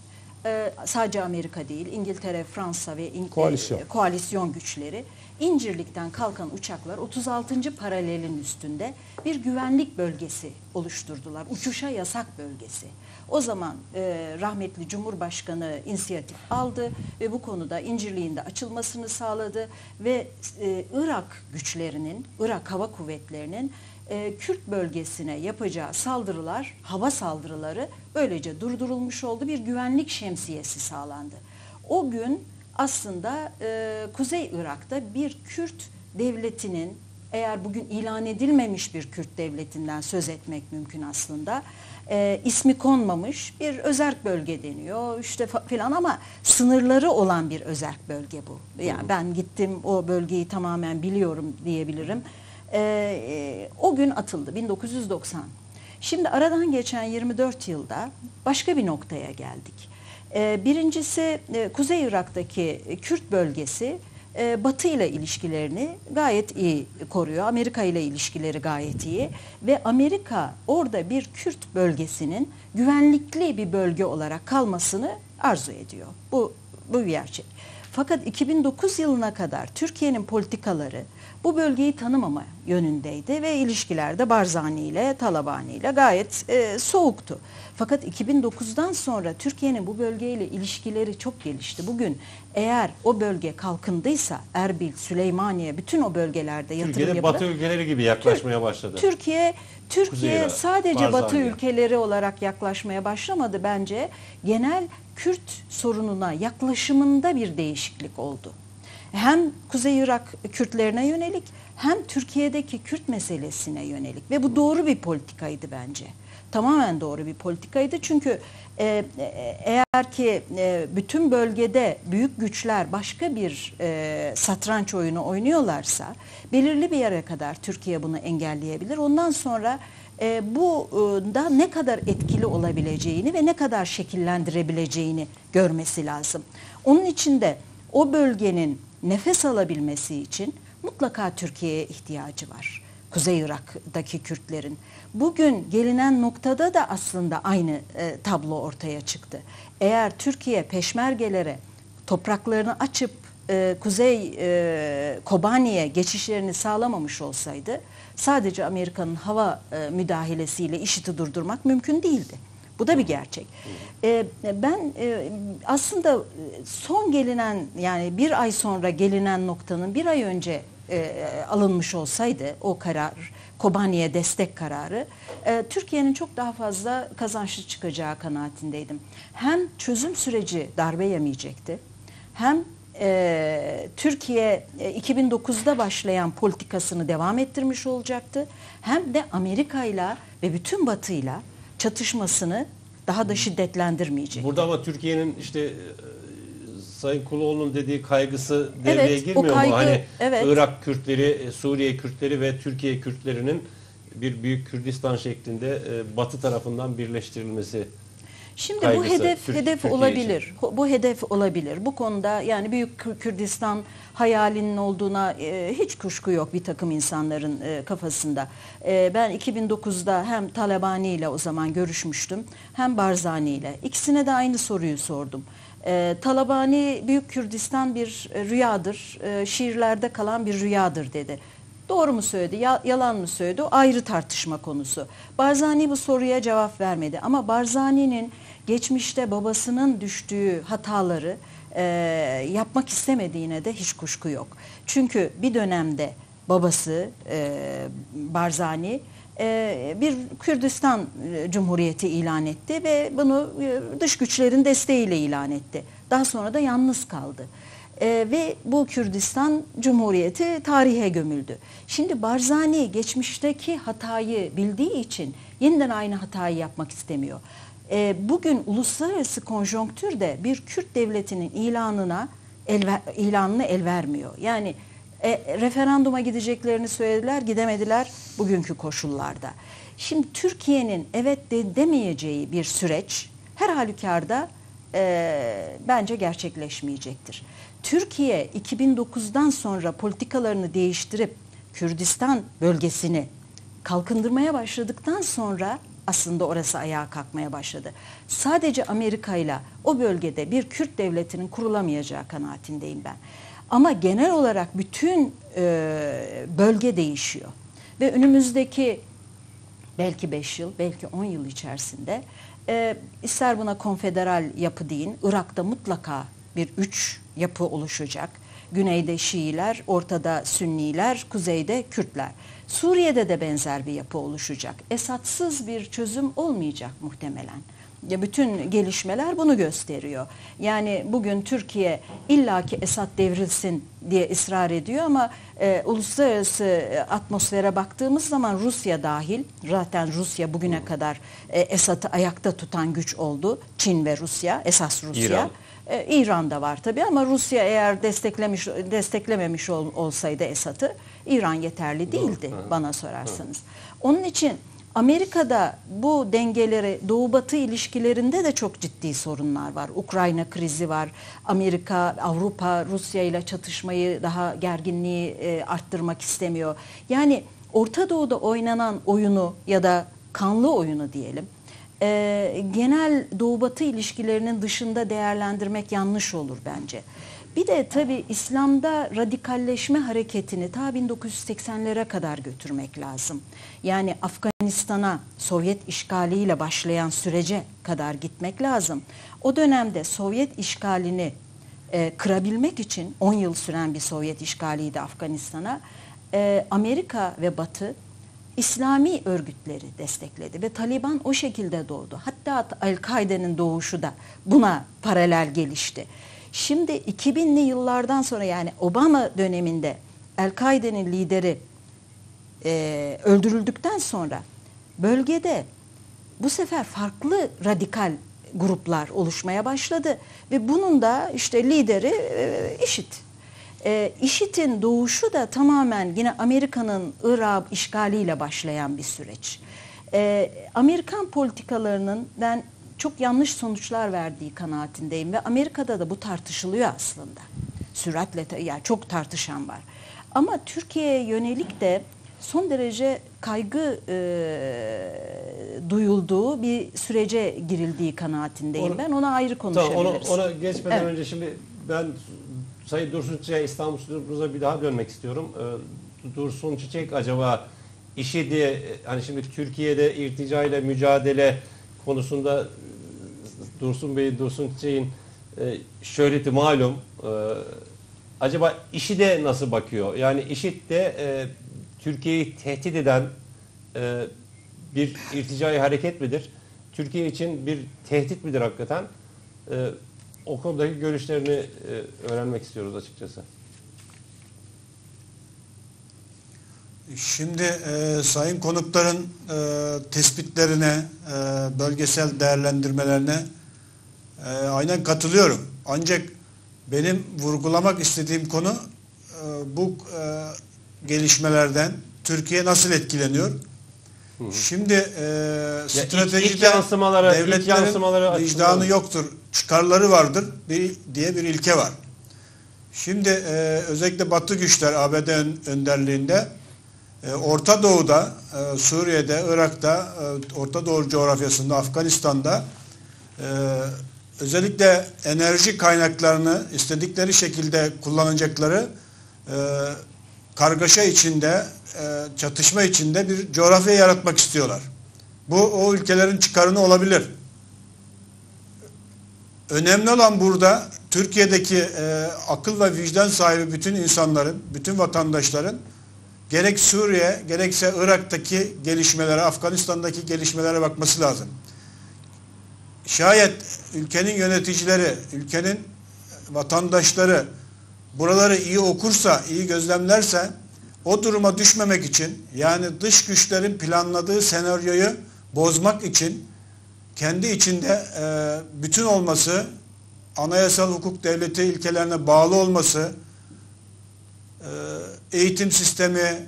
e, sadece Amerika değil İngiltere, Fransa ve İng- Koalisyon. e, koalisyon güçleri İncirlik'ten kalkan uçaklar 36. paralelin üstünde bir güvenlik bölgesi oluşturdular. Uçuşa yasak bölgesi. O zaman e, rahmetli Cumhurbaşkanı inisiyatif aldı ve bu konuda İncirlik'in de açılmasını sağladı ve e, Irak güçlerinin, Irak Hava Kuvvetleri'nin e, Kürt bölgesine yapacağı saldırılar, hava saldırıları böylece durdurulmuş oldu. Bir güvenlik şemsiyesi sağlandı. O gün aslında e, Kuzey Irak'ta bir Kürt devletinin eğer bugün ilan edilmemiş bir Kürt devletinden söz etmek mümkün aslında. E, ismi konmamış bir özerk bölge deniyor işte filan ama sınırları olan bir özerk bölge bu. Yani ben gittim o bölgeyi tamamen biliyorum diyebilirim. E, e, o gün atıldı 1990. Şimdi aradan geçen 24 yılda başka bir noktaya geldik. Ee, birincisi e, Kuzey Irak'taki Kürt bölgesi e, Batı ile ilişkilerini gayet iyi koruyor. Amerika ile ilişkileri gayet iyi ve Amerika orada bir Kürt bölgesinin güvenlikli bir bölge olarak kalmasını arzu ediyor. Bu bu gerçek. Fakat 2009 yılına kadar Türkiye'nin politikaları bu bölgeyi tanımama yönündeydi ve ilişkilerde Barzani ile Talabani ile gayet e, soğuktu. Fakat 2009'dan sonra Türkiye'nin bu bölgeyle ilişkileri çok gelişti. Bugün eğer o bölge kalkındıysa Erbil, Süleymaniye bütün o bölgelerde yatırım Türkiye'de. Batı ülkeleri gibi yaklaşmaya başladı. Türkiye Kuzey Türkiye Irak, sadece Batı Barzani. ülkeleri olarak yaklaşmaya başlamadı bence. Genel Kürt sorununa yaklaşımında bir değişiklik oldu. Hem Kuzey Irak Kürtlerine yönelik hem Türkiye'deki Kürt meselesine yönelik ve bu doğru bir politikaydı bence. Tamamen doğru bir politikaydı çünkü e, e, eğer ki e, bütün bölgede büyük güçler başka bir satranç oyunu oynuyorlarsa belirli bir yere kadar Türkiye bunu engelleyebilir. Ondan sonra bu da ne kadar etkili olabileceğini ve ne kadar şekillendirebileceğini görmesi lazım. Onun için de o bölgenin nefes alabilmesi için mutlaka Türkiye'ye ihtiyacı var. Kuzey Irak'taki Kürtlerin. Bugün gelinen noktada da aslında aynı e, tablo ortaya çıktı. Eğer Türkiye peşmergelere topraklarını açıp e, Kuzey e, Kobani'ye geçişlerini sağlamamış olsaydı sadece Amerika'nın hava e, müdahalesiyle işiti durdurmak mümkün değildi. Bu da bir gerçek. E, ben e, aslında son gelinen yani bir ay sonra gelinen noktanın bir ay önce e, alınmış olsaydı o karar Kobani'ye destek kararı e, Türkiye'nin çok daha fazla kazançlı çıkacağı kanaatindeydim. Hem çözüm süreci darbe yemeyecekti hem e, Türkiye e, 2009'da başlayan politikasını devam ettirmiş olacaktı. Hem de Amerika ile ve bütün Batı'yla çatışmasını daha da şiddetlendirmeyecek. Burada ama Türkiye'nin işte e, Sayın Kuloğlu'nun dediği kaygısı devreye Evet, girmiyor kaygı- mu? Hani evet. Irak Kürtleri, e, Suriye Kürtleri ve Türkiye Kürtlerinin bir büyük Kürdistan şeklinde e, Batı tarafından birleştirilmesi. Şimdi kaygısı bu hedef Türk- hedef Türkiye olabilir. Ho- Bu hedef olabilir. Bu konuda yani Büyük Kür- Kürdistan hayalinin olduğuna e, hiç kuşku yok bir takım insanların e, kafasında. E, ben 2009'da hem Talabani ile o zaman görüşmüştüm hem Barzani ile. İkisine de aynı soruyu sordum. E, Talabani Büyük Kürdistan bir e, rüyadır, e, şiirlerde kalan bir rüyadır dedi. Doğru mu söyledi, ya- yalan mı söyledi o ayrı tartışma konusu. Barzani bu soruya cevap vermedi ama Barzani'nin geçmişte babasının düştüğü hataları e, yapmak istemediğine de hiç kuşku yok. Çünkü bir dönemde babası e, Barzani e, bir Kürdistan e, Cumhuriyeti ilan etti ve bunu e, dış güçlerin desteğiyle ilan etti. Daha sonra da yalnız kaldı. E, ve bu Kürdistan Cumhuriyeti tarihe gömüldü. Şimdi Barzani geçmişteki hatayı bildiği için yeniden aynı hatayı yapmak istemiyor. E, bugün uluslararası konjonktürde bir Kürt devletinin ilanına el ver- ilanını el vermiyor. Yani e, referanduma gideceklerini söylediler, gidemediler bugünkü koşullarda. Şimdi Türkiye'nin evet de demeyeceği bir süreç her halükarda e, bence gerçekleşmeyecektir. Türkiye 2009'dan sonra politikalarını değiştirip Kürdistan bölgesini kalkındırmaya başladıktan sonra aslında orası ayağa kalkmaya başladı. Sadece Amerika ile o bölgede bir Kürt devletinin kurulamayacağı kanaatindeyim ben. Ama genel olarak bütün e, bölge değişiyor. Ve önümüzdeki belki 5 yıl, belki 10 yıl içerisinde e, ister buna konfederal yapı deyin, Irak'ta mutlaka bir üç yapı oluşacak. Güneyde Şiiler, ortada Sünniler, kuzeyde Kürtler. Suriye'de de benzer bir yapı oluşacak. Esatsız bir çözüm olmayacak muhtemelen. Ya bütün gelişmeler bunu gösteriyor. Yani bugün Türkiye illaki Esad devrilsin diye ısrar ediyor ama e, uluslararası e, atmosfere baktığımız zaman Rusya dahil, zaten Rusya bugüne kadar e, Esad'ı ayakta tutan güç oldu. Çin ve Rusya, esas Rusya. İran. E, İran'da var tabii ama Rusya eğer desteklemiş desteklememiş ol- olsaydı Esad'ı İran yeterli değildi bana sorarsanız. Onun için Amerika'da bu dengeleri Doğu Batı ilişkilerinde de çok ciddi sorunlar var. Ukrayna krizi var. Amerika, Avrupa Rusya ile çatışmayı daha gerginliği e, arttırmak istemiyor. Yani Orta Doğu'da oynanan oyunu ya da kanlı oyunu diyelim. e, genel Doğu Batı ilişkilerinin dışında değerlendirmek yanlış olur bence. Bir de tabii İslam'da radikalleşme hareketini ta 1980'lere kadar götürmek lazım. Yani Afganistan'a Sovyet işgaliyle başlayan sürece kadar gitmek lazım. O dönemde Sovyet işgalini e, kırabilmek için 10 yıl süren bir Sovyet işgaliydi Afganistan'a. E, Amerika ve Batı İslami örgütleri destekledi ve Taliban o şekilde doğdu. Hatta El-Kaide'nin doğuşu da buna paralel gelişti. Şimdi 2000'li yıllardan sonra yani Obama döneminde El-Kaide'nin lideri e, öldürüldükten sonra bölgede bu sefer farklı radikal gruplar oluşmaya başladı ve bunun da işte lideri e, IŞİD. E, IŞİD'in doğuşu da tamamen yine Amerika'nın Irak işgaliyle başlayan bir süreç. E, Amerikan politikalarının ben çok yanlış sonuçlar verdiği kanaatindeyim ve Amerika'da da bu tartışılıyor aslında. Süratle yani çok tartışan var. Ama Türkiye'ye yönelik de son derece kaygı e, duyulduğu bir sürece girildiği kanaatindeyim. Onu- ben ona ayrı Tamam, konuşabiliriz. ona, ona geçmeden Evet. önce şimdi ben Sayın Dursun Çiçek'e İstanbul Stüdyomuza bir daha dönmek istiyorum. Ee, Dursun Çiçek acaba işi diye hani şimdi Türkiye'de irtica ile mücadele konusunda e, Dursun Bey, Dursun Çiçek'in e, şöhreti malum. Ee, acaba işi de nasıl bakıyor? Yani işit de e, Türkiye'yi tehdit eden e, bir irticai hareket midir? Türkiye için bir tehdit midir hakikaten? E, o konudaki görüşlerini e, öğrenmek istiyoruz açıkçası. Şimdi e, sayın konukların e, tespitlerine, e, bölgesel değerlendirmelerine e, aynen katılıyorum. Ancak benim vurgulamak istediğim konu e, bu e, gelişmelerden Türkiye nasıl etkileniyor? Şimdi e, ilk- ilk stratejide ilk devletlerin yansımaları vicdanı yoktur, çıkarları vardır bir, diye bir ilke var. Şimdi e, özellikle Batı güçler ABD ön- önderliğinde e, Orta Doğu'da, e, Suriye'de, Irak'ta, e, Orta Doğu coğrafyasında, Afganistan'da e, özellikle enerji kaynaklarını istedikleri şekilde kullanacakları kargaşa içinde, çatışma içinde bir coğrafya yaratmak istiyorlar. Bu o ülkelerin çıkarını olabilir. Önemli olan burada Türkiye'deki e, akıl ve vicdan sahibi bütün insanların, bütün vatandaşların gerek Suriye gerekse Irak'taki gelişmelere, Afganistan'daki gelişmelere bakması lazım. Şayet ülkenin yöneticileri, ülkenin vatandaşları buraları iyi okursa, iyi gözlemlerse o duruma düşmemek için yani dış güçlerin planladığı senaryoyu bozmak için kendi içinde e, bütün olması, anayasal hukuk devleti ilkelerine bağlı olması, e, eğitim sistemi,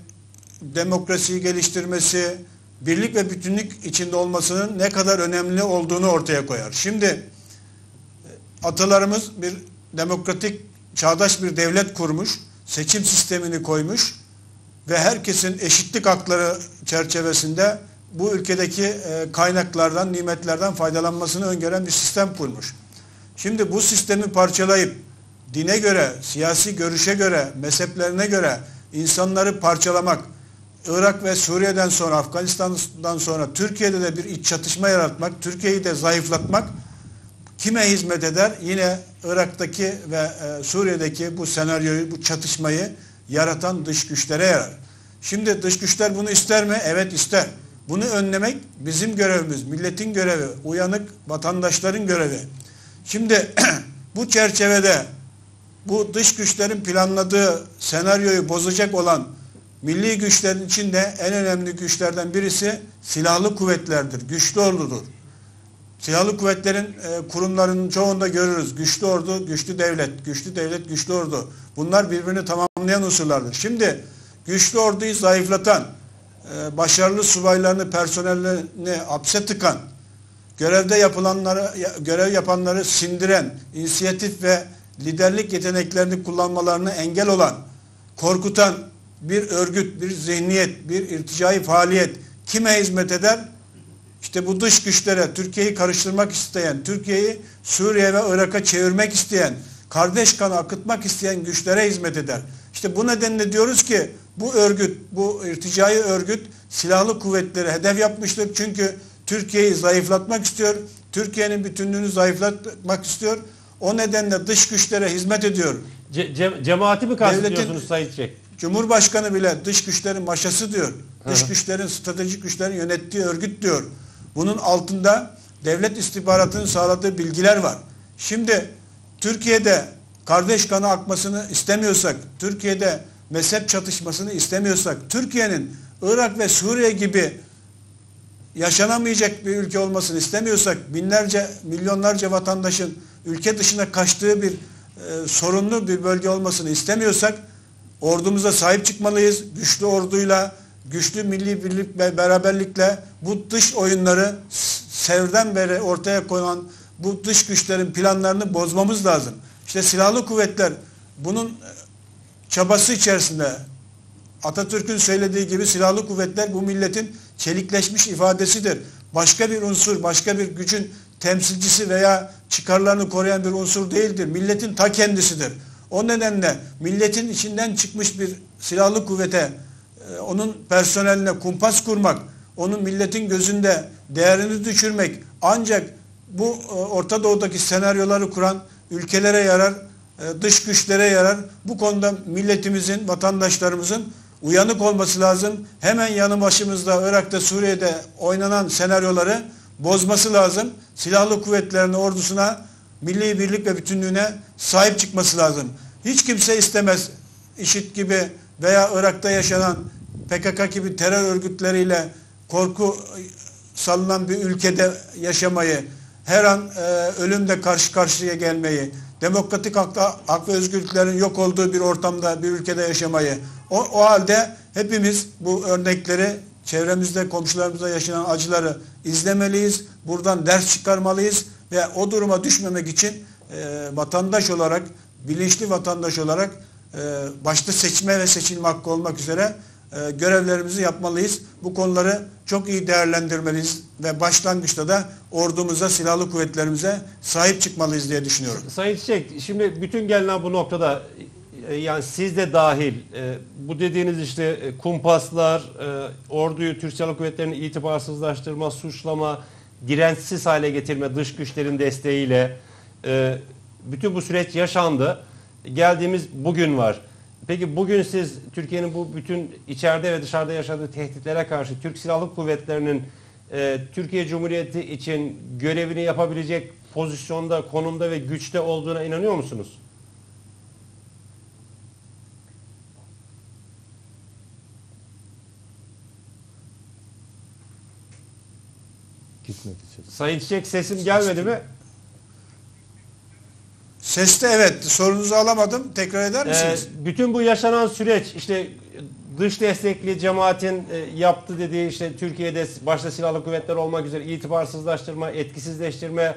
demokrasiyi geliştirmesi, birlik ve bütünlük içinde olmasının ne kadar önemli olduğunu ortaya koyar. Şimdi atalarımız bir demokratik, çağdaş bir devlet kurmuş, seçim sistemini koymuş ve herkesin eşitlik hakları çerçevesinde bu ülkedeki e, kaynaklardan, nimetlerden faydalanmasını öngören bir sistem kurmuş. Şimdi bu sistemi parçalayıp dine göre, siyasi görüşe göre, mezheplerine göre insanları parçalamak, Irak ve Suriye'den sonra, Afganistan'dan sonra Türkiye'de de bir iç çatışma yaratmak, Türkiye'yi de zayıflatmak kime hizmet eder? Yine Irak'taki ve e, Suriye'deki bu senaryoyu, bu çatışmayı yaratan dış güçlere yarar. Şimdi dış güçler bunu ister mi? Evet ister. Bunu önlemek bizim görevimiz, milletin görevi, uyanık vatandaşların görevi. Şimdi bu çerçevede bu dış güçlerin planladığı senaryoyu bozacak olan milli güçlerin içinde en önemli güçlerden birisi silahlı kuvvetlerdir, güçlü ordudur. Silahlı kuvvetlerin e, kurumlarının çoğunda görürüz. Güçlü ordu, güçlü devlet, güçlü devlet, güçlü ordu. Bunlar birbirini tamamlayan unsurlardır. Şimdi güçlü orduyu zayıflatan, e, başarılı subaylarını, personellerini hapse tıkan, görevde yapılanları görev yapanları sindiren, inisiyatif ve liderlik yeteneklerini kullanmalarını engel olan, korkutan bir örgüt, bir zihniyet, bir irticai faaliyet kime hizmet eder? İşte bu dış güçlere, Türkiye'yi karıştırmak isteyen, Türkiye'yi Suriye ve Irak'a çevirmek isteyen, kardeş kanı akıtmak isteyen güçlere hizmet eder. İşte bu nedenle diyoruz ki bu örgüt, bu irticai örgüt silahlı kuvvetleri hedef yapmıştır. Çünkü Türkiye'yi zayıflatmak istiyor. Türkiye'nin bütünlüğünü zayıflatmak istiyor. O nedenle dış güçlere hizmet ediyor. Ce- ce- cemaati mi kastediyorsunuz Sayın Çiçek? Cumhurbaşkanı bile dış güçlerin maşası diyor. Dış güçlerin, stratejik güçlerin yönettiği örgüt diyor. Bunun altında devlet istihbaratının sağladığı bilgiler var. Şimdi Türkiye'de kardeş kanı akmasını istemiyorsak, Türkiye'de mezhep çatışmasını istemiyorsak, Türkiye'nin Irak ve Suriye gibi yaşanamayacak bir ülke olmasını istemiyorsak, binlerce, milyonlarca vatandaşın ülke dışına kaçtığı bir e, sorunlu bir bölge olmasını istemiyorsak, ordumuza sahip çıkmalıyız. Güçlü orduyla, güçlü milli birlik ve beraberlikle bu dış oyunları sevden beri ortaya konan bu dış güçlerin planlarını bozmamız lazım. İşte silahlı kuvvetler bunun e, çabası içerisinde Atatürk'ün söylediği gibi silahlı kuvvetler bu milletin çelikleşmiş ifadesidir. Başka bir unsur, başka bir gücün temsilcisi veya çıkarlarını koruyan bir unsur değildir. Milletin ta kendisidir. O nedenle milletin içinden çıkmış bir silahlı kuvvete, e, onun personeline kumpas kurmak, onun milletin gözünde değerini düşürmek ancak bu e, Orta Doğu'daki senaryoları kuran ülkelere yarar, e, dış güçlere yarar. Bu konuda milletimizin, vatandaşlarımızın uyanık olması lazım. Hemen yanı başımızda Irak'ta, Suriye'de oynanan senaryoları bozması lazım. Silahlı kuvvetlerine, ordusuna, milli birlik ve bütünlüğüne sahip çıkması lazım. Hiç kimse istemez IŞİD gibi veya Irak'ta yaşanan PKK gibi terör örgütleriyle korku salınan bir ülkede yaşamayı, her an e, ölümle karşı karşıya gelmeyi, demokratik hak, hak ve özgürlüklerin yok olduğu bir ortamda, bir ülkede yaşamayı. O, o halde hepimiz bu örnekleri çevremizde, komşularımızda yaşanan acıları izlemeliyiz. Buradan ders çıkarmalıyız ve o duruma düşmemek için e, vatandaş olarak, bilinçli vatandaş olarak e, başta seçme ve seçilme hakkı olmak üzere e, görevlerimizi yapmalıyız. Bu konuları çok iyi değerlendirmeliyiz ve başlangıçta da ordumuza, silahlı kuvvetlerimize sahip çıkmalıyız diye düşünüyorum. Sayın Çiçek, şimdi bütün gelinen bu noktada yani siz de dahil e, bu dediğiniz işte e, kumpaslar, e, orduyu, Türk Silahlı Kuvvetleri'ni itibarsızlaştırma, suçlama, dirençsiz hale getirme dış güçlerin desteğiyle e, bütün bu süreç yaşandı. Geldiğimiz bugün var. Peki bugün siz Türkiye'nin bu bütün içeride ve dışarıda yaşadığı tehditlere karşı Türk Silahlı Kuvvetleri'nin e, Türkiye Cumhuriyeti için görevini yapabilecek pozisyonda, konumda ve güçte olduğuna inanıyor musunuz? Gitmedi söz. Sayın Çiçek sesim gelmedi mi? Seste evet sorunuzu alamadım. Tekrar eder Ee, misiniz? bütün bu yaşanan süreç işte dış destekli cemaatin e, yaptı dediği işte Türkiye'de başta silahlı kuvvetler olmak üzere itibarsızlaştırma, etkisizleştirme,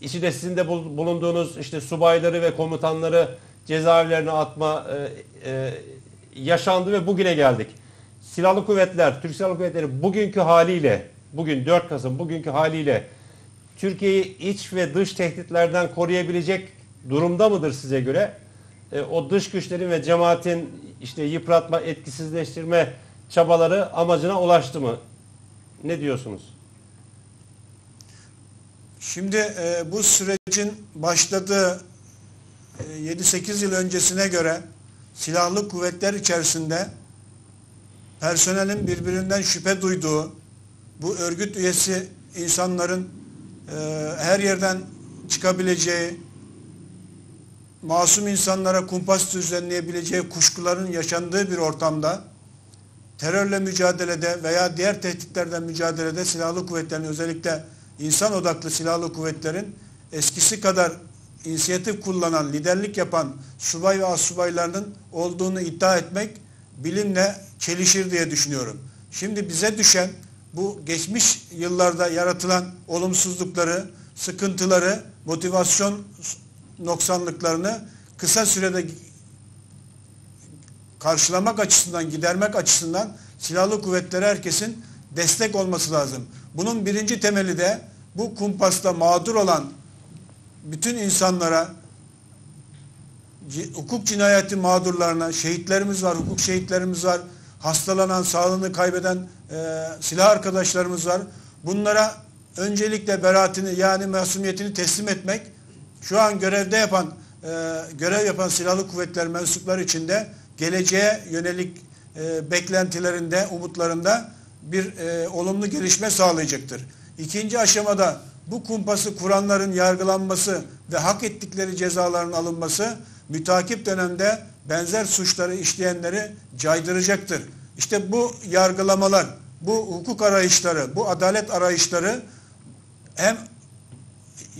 içinde sizin de bul- bulunduğunuz işte subayları ve komutanları cezaevlerine atma e, e, yaşandı ve bugüne geldik. Silahlı kuvvetler, Türk Silahlı Kuvvetleri bugünkü haliyle, bugün 4 Kasım bugünkü haliyle Türkiye'yi iç ve dış tehditlerden koruyabilecek durumda mıdır size göre? E, o dış güçlerin ve cemaatin işte yıpratma, etkisizleştirme çabaları amacına ulaştı mı? Ne diyorsunuz? Şimdi e, bu sürecin başladığı e, 7-8 yıl öncesine göre silahlı kuvvetler içerisinde personelin birbirinden şüphe duyduğu, bu örgüt üyesi insanların e, her yerden çıkabileceği, masum insanlara kumpas düzenleyebileceği kuşkuların yaşandığı bir ortamda terörle mücadelede veya diğer tehditlerden mücadelede silahlı kuvvetlerin özellikle insan odaklı silahlı kuvvetlerin eskisi kadar inisiyatif kullanan, liderlik yapan subay ve astsubaylarının olduğunu iddia etmek bilimle çelişir diye düşünüyorum. Şimdi bize düşen bu geçmiş yıllarda yaratılan olumsuzlukları, sıkıntıları, motivasyon noksanlıklarını kısa sürede karşılamak açısından, gidermek açısından silahlı kuvvetlere herkesin destek olması lazım. Bunun birinci temeli de bu kumpasta mağdur olan bütün insanlara, hukuk cinayeti mağdurlarına, şehitlerimiz var, hukuk şehitlerimiz var, hastalanan, sağlığını kaybeden e, silah arkadaşlarımız var. Bunlara öncelikle beraatini yani masumiyetini teslim etmek, şu an görevde yapan, e, görev yapan silahlı kuvvetler mensupları içinde geleceğe yönelik e, beklentilerinde, umutlarında bir e, olumlu gelişme sağlayacaktır. İkinci aşamada bu kumpası kuranların yargılanması ve hak ettikleri cezaların alınması mütakip dönemde benzer suçları işleyenleri caydıracaktır. İşte bu yargılamalar, bu hukuk arayışları, bu adalet arayışları hem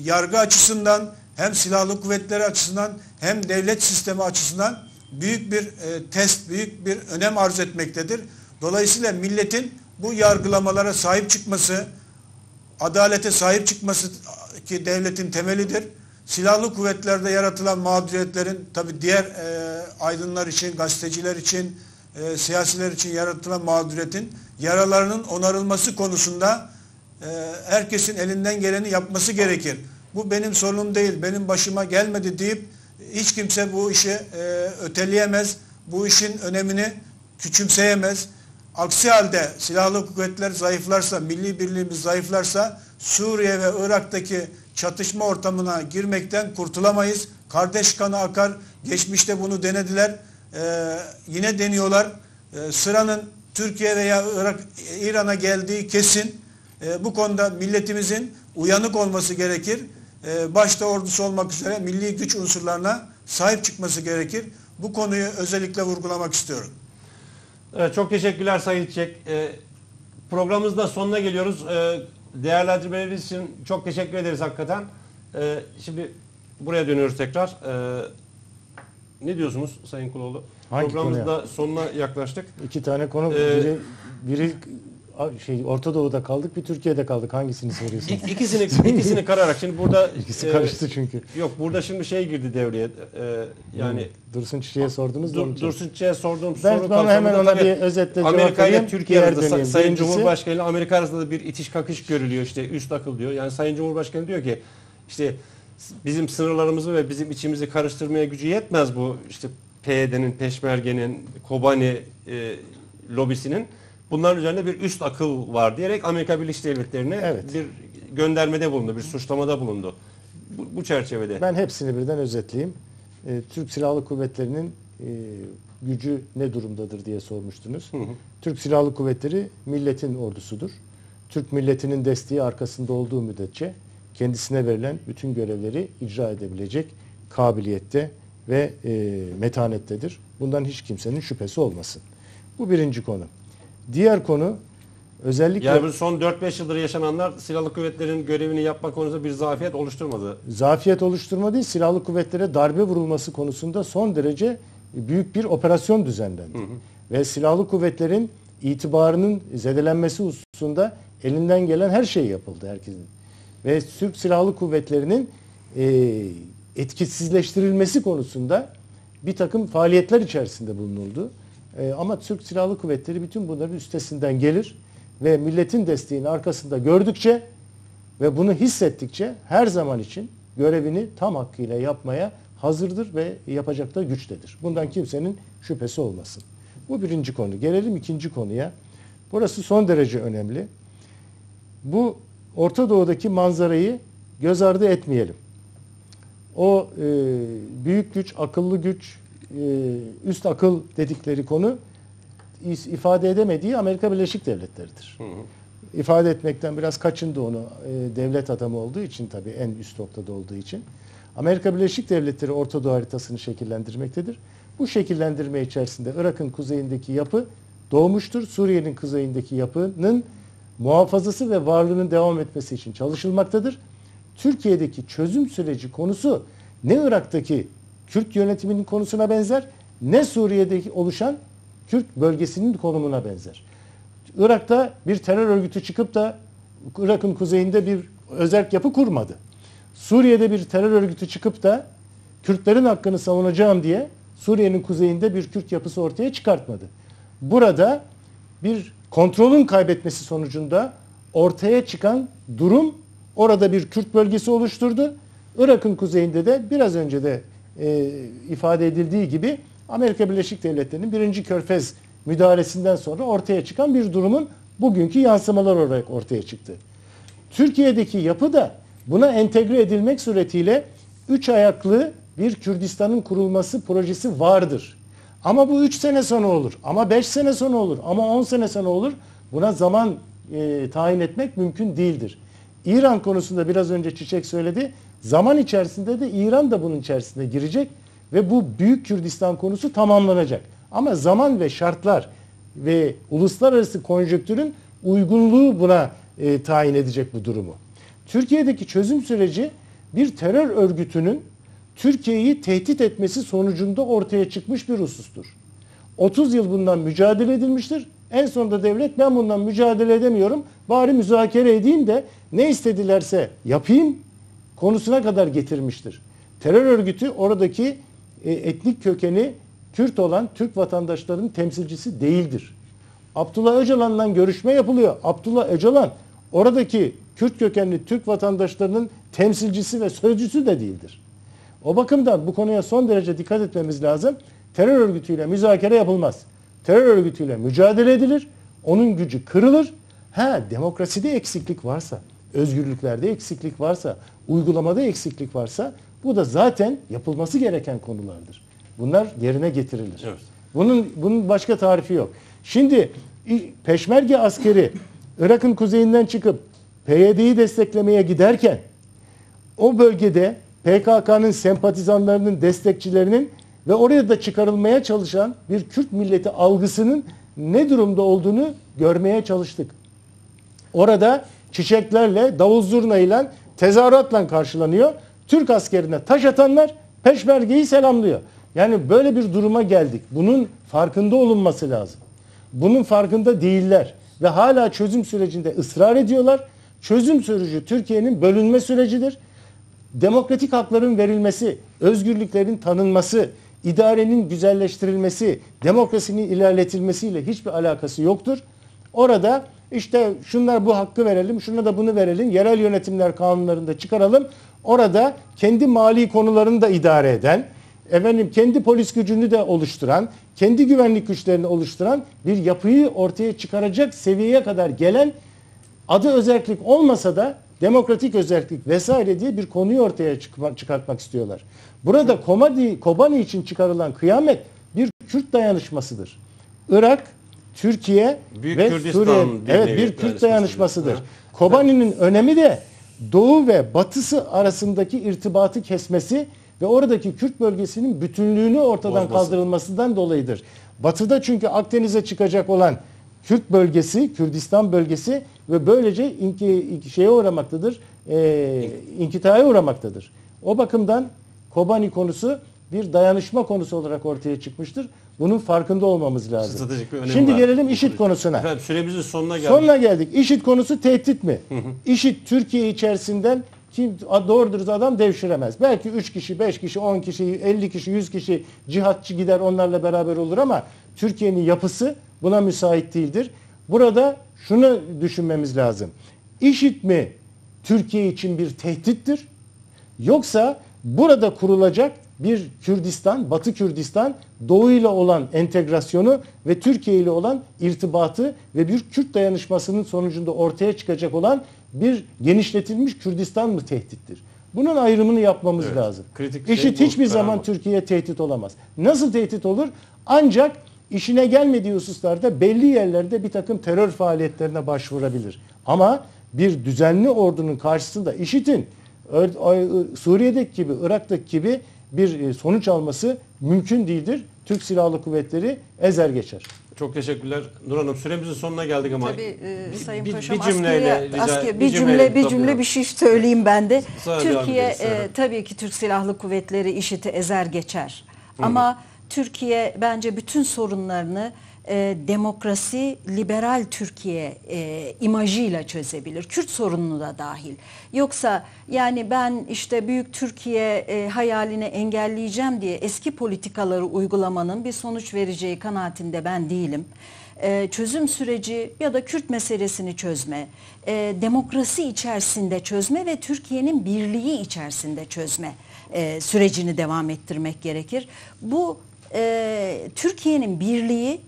yargı açısından hem silahlı kuvvetleri açısından hem devlet sistemi açısından büyük bir e, test, büyük bir önem arz etmektedir. Dolayısıyla milletin bu yargılamalara sahip çıkması, adalete sahip çıkması ki devletin temelidir. Silahlı kuvvetlerde yaratılan mağduriyetlerin tabi diğer e, aydınlar için, gazeteciler için, e, siyasiler için yaratılan mağduriyetin yaralarının onarılması konusunda e, herkesin elinden geleni yapması gerekir. Bu benim sorunum değil, benim başıma gelmedi deyip hiç kimse bu işi e, öteleyemez, bu işin önemini küçümseyemez. Aksi halde silahlı kuvvetler zayıflarsa, milli birliğimiz zayıflarsa Suriye ve Irak'taki çatışma ortamına girmekten kurtulamayız. Kardeş kanı akar. Geçmişte bunu denediler. Ee, yine deniyorlar. Ee, sıranın Türkiye veya Irak, İran'a geldiği kesin. Ee, bu konuda milletimizin uyanık olması gerekir. Ee, başta ordusu olmak üzere milli güç unsurlarına sahip çıkması gerekir. Bu konuyu özellikle vurgulamak istiyorum. Evet, çok teşekkürler Sayın Çiçek. Ee, programımızda sonuna geliyoruz. Ee, değerlendirmeleriniz için çok teşekkür ederiz hakikaten. Ee, şimdi buraya dönüyoruz tekrar. Ee, ne diyorsunuz Sayın Kuloğlu? Hangi Programımızda sonuna yaklaştık. İki tane konu Ee, biri, biri şey Orta Doğu'da kaldık, bir Türkiye'de kaldık. Hangisini soruyorsun? İk- İkisini, ikisini kararak. Şimdi burada İkisi e, karıştı çünkü. Yok burada şimdi şey girdi devreye. Ee, yani Dursun Çiçek'e sordunuz Dur. Dursun Çiçek'e sorduğum Ben soru bana hemen ona bir özetle cevap Amerika ile. Türkiye arasında döneyim. Sayın Birincisi- Cumhurbaşkanı ile Amerika arasında da bir itiş kakış görülüyor işte üst akıl diyor. Yani Sayın Cumhurbaşkanı diyor ki işte bizim sınırlarımızı ve bizim içimizi karıştırmaya gücü yetmez bu işte PYD'nin, Peşmerge'nin, Kobani e, lobisinin. Bunların üzerinde bir üst akıl var diyerek Amerika Birleşik Devletleri'ne Evet. bir göndermede bulundu, bir suçlamada bulundu. Bu, bu çerçevede. Ben hepsini birden özetleyeyim. Ee, Türk Silahlı Kuvvetleri'nin e, gücü ne durumdadır diye sormuştunuz. Türk Silahlı Kuvvetleri milletin ordusudur. Türk milletinin desteği arkasında olduğu müddetçe kendisine verilen bütün görevleri icra edebilecek kabiliyette ve e, metanettedir. Bundan hiç kimsenin şüphesi olmasın. Bu birinci konu. Diğer konu özellikle Yani bu son 4-5 yıldır yaşananlar silahlı kuvvetlerin görevini yapma konusunda bir zafiyet oluşturmadı. zafiyet oluşturma değil, silahlı kuvvetlere darbe vurulması konusunda son derece büyük bir operasyon düzenlendi. Ve silahlı kuvvetlerin itibarının zedelenmesi hususunda elinden gelen her şey yapıldı herkesin. Ve Türk Silahlı Kuvvetleri'nin e, etkisizleştirilmesi konusunda bir takım faaliyetler içerisinde bulunuldu. E, ama Türk Silahlı Kuvvetleri bütün bunların üstesinden gelir ve milletin desteğini arkasında gördükçe ve bunu hissettikçe her zaman için görevini tam hakkıyla yapmaya hazırdır ve yapacak da güçtedir. Bundan kimsenin şüphesi olmasın. Bu birinci konu. Gelelim ikinci konuya. Burası son derece önemli. Bu Orta Doğu'daki manzarayı göz ardı etmeyelim. O e, büyük güç, akıllı güç, e, üst akıl dedikleri konu ifade edemediği Amerika Birleşik Devletleri'dir. İfade etmekten biraz kaçındı onu e, devlet adamı olduğu için tabii en üst noktada olduğu için. Amerika Birleşik Devletleri Orta Doğu haritasını şekillendirmektedir. Bu şekillendirme içerisinde Irak'ın kuzeyindeki yapı doğmuştur. Suriye'nin kuzeyindeki yapının muhafazası ve varlığının devam etmesi için çalışılmaktadır. Türkiye'deki çözüm süreci konusu ne Irak'taki Kürt yönetiminin konusuna benzer ne Suriye'deki oluşan Kürt bölgesinin konumuna benzer. Irak'ta bir terör örgütü çıkıp da Irak'ın kuzeyinde bir özerk yapı kurmadı. Suriye'de bir terör örgütü çıkıp da Kürtlerin hakkını savunacağım diye Suriye'nin kuzeyinde bir Kürt yapısı ortaya çıkartmadı. Burada bir kontrolün kaybetmesi sonucunda ortaya çıkan durum orada bir Kürt bölgesi oluşturdu. Irak'ın kuzeyinde de biraz önce de e, ifade edildiği gibi Amerika Birleşik Devletleri'nin birinci körfez müdahalesinden sonra ortaya çıkan bir durumun bugünkü yansımalar olarak ortaya çıktı. Türkiye'deki yapı da buna entegre edilmek suretiyle üç ayaklı bir Kürdistan'ın kurulması projesi vardır. Ama bu üç sene sonra olur. Ama beş sene sonra olur. Ama on sene sonra olur. Buna zaman e, tayin etmek mümkün değildir. İran konusunda biraz önce Çiçek söyledi. Zaman içerisinde de İran da bunun içerisine girecek ve bu Büyük Kürdistan konusu tamamlanacak. Ama zaman ve şartlar ve uluslararası konjonktürün uygunluğu buna e, tayin edecek bu durumu. Türkiye'deki çözüm süreci bir terör örgütünün Türkiye'yi tehdit etmesi sonucunda ortaya çıkmış bir husustur. 30 yıl bundan mücadele edilmiştir. En sonunda devlet ben bundan mücadele edemiyorum. Bari müzakere edeyim de ne istedilerse yapayım konusuna kadar getirmiştir. Terör örgütü oradaki e, etnik kökeni Kürt olan Türk vatandaşlarının temsilcisi değildir. Abdullah Öcalan'la görüşme yapılıyor. Abdullah Öcalan oradaki Kürt kökenli Türk vatandaşlarının temsilcisi ve sözcüsü de değildir. O bakımdan bu konuya son derece dikkat etmemiz lazım. Terör örgütüyle müzakere yapılmaz. Terör örgütüyle mücadele edilir. Onun gücü kırılır. Ha demokraside eksiklik varsa, özgürlüklerde eksiklik varsa, uygulamada eksiklik varsa bu da zaten yapılması gereken konulardır. Bunlar yerine getirilir. Evet. Bunun bunun başka tarifi yok. Şimdi Peşmerge askeri Irak'ın kuzeyinden çıkıp PYD'yi desteklemeye giderken o bölgede PKK'nın sempatizanlarının, destekçilerinin ve oraya da çıkarılmaya çalışan bir Kürt milleti algısının ne durumda olduğunu görmeye çalıştık. Orada çiçeklerle, davul zurnayla, tezahüratla karşılanıyor. Türk askerine taş atanlar peşmergeyi selamlıyor. Yani böyle bir duruma geldik. Bunun farkında olunması lazım. Bunun farkında değiller ve hala çözüm sürecinde ısrar ediyorlar. Çözüm süreci Türkiye'nin bölünme sürecidir. Demokratik hakların verilmesi, özgürlüklerin tanınması, idarenin güzelleştirilmesi, demokrasinin ilerletilmesiyle hiçbir alakası yoktur. Orada işte şunlar bu hakkı verelim, şuna da bunu verelim, yerel yönetimler kanunlarında çıkaralım. Orada kendi mali konularını da idare eden, efendim kendi polis gücünü de oluşturan, kendi güvenlik güçlerini oluşturan bir yapıyı ortaya çıkaracak seviyeye kadar gelen adı özellik olmasa da demokratik özellik vesaire diye bir konuyu ortaya çıkma- çıkartmak istiyorlar. Burada Komadi, Kobani için çıkarılan kıyamet bir Kürt dayanışmasıdır. Irak, Türkiye Büyük ve Kürdistan Suriye evet bir Kürt dayanışmasıdır. dayanışmasıdır. Ha. Kobani'nin önemi de Doğu ve Batısı arasındaki irtibatı kesmesi ve oradaki Kürt bölgesinin bütünlüğünü ortadan Bozması. kaldırılmasından dolayıdır. Batıda çünkü Akdeniz'e çıkacak olan Kürt bölgesi, Kürdistan bölgesi ve böylece inki, şeye uğramaktadır, e, inkitaya uğramaktadır. O bakımdan Kobani konusu bir dayanışma konusu olarak ortaya çıkmıştır. Bunun farkında olmamız lazım. Stratejik bir önemi Şimdi var. gelelim IŞİD konusuna. Efendim süremizin sonuna geldik. Sonuna geldik. IŞİD konusu tehdit mi? IŞİD Türkiye içerisinden kim doğru dürüst adam devşiremez. Belki 3 kişi, 5 kişi, 10 kişi, 50 kişi, 100 kişi cihatçı gider onlarla beraber olur ama Türkiye'nin yapısı buna müsait değildir. Burada şunu düşünmemiz lazım. IŞİD mi Türkiye için bir tehdittir? Yoksa burada kurulacak bir Kürdistan, Batı Kürdistan, Doğu ile olan entegrasyonu ve Türkiye ile olan irtibatı ve bir Kürt dayanışmasının sonucunda ortaya çıkacak olan bir genişletilmiş Kürdistan mı tehdittir? Bunun ayrımını yapmamız Evet. lazım. Kritik şey IŞİD bu, hiçbir zaman bu. Türkiye'ye tehdit olamaz. Nasıl tehdit olur? Ancak işine gelmediği hususlarda belli yerlerde bir takım terör faaliyetlerine başvurabilir. Ama bir düzenli ordunun karşısında IŞİD'in Suriye'deki gibi, Irak'taki gibi bir e, sonuç alması mümkün değildir. Türk Silahlı Kuvvetleri ezer geçer. Çok teşekkürler. Nur Hanım süremizin sonuna geldik ama Tabii e, Sayın bir, Paşam bir cümleyle askeri- rica- asker- bir cümleyle cümle bir cümle bir şey söyleyeyim ben de. Devam Türkiye e, tabii ki Türk Silahlı Kuvvetleri işiti ezer geçer. Ama Türkiye bence bütün sorunlarını e, demokrasi, liberal Türkiye e, imajıyla çözebilir. Kürt sorununu da dahil. Yoksa yani ben işte büyük Türkiye e, hayalini engelleyeceğim diye eski politikaları uygulamanın bir sonuç vereceği kanaatinde ben değilim. E, çözüm süreci ya da Kürt meselesini çözme, e, demokrasi içerisinde çözme ve Türkiye'nin birliği içerisinde çözme e, sürecini devam ettirmek gerekir. Bu e, Türkiye'nin birliği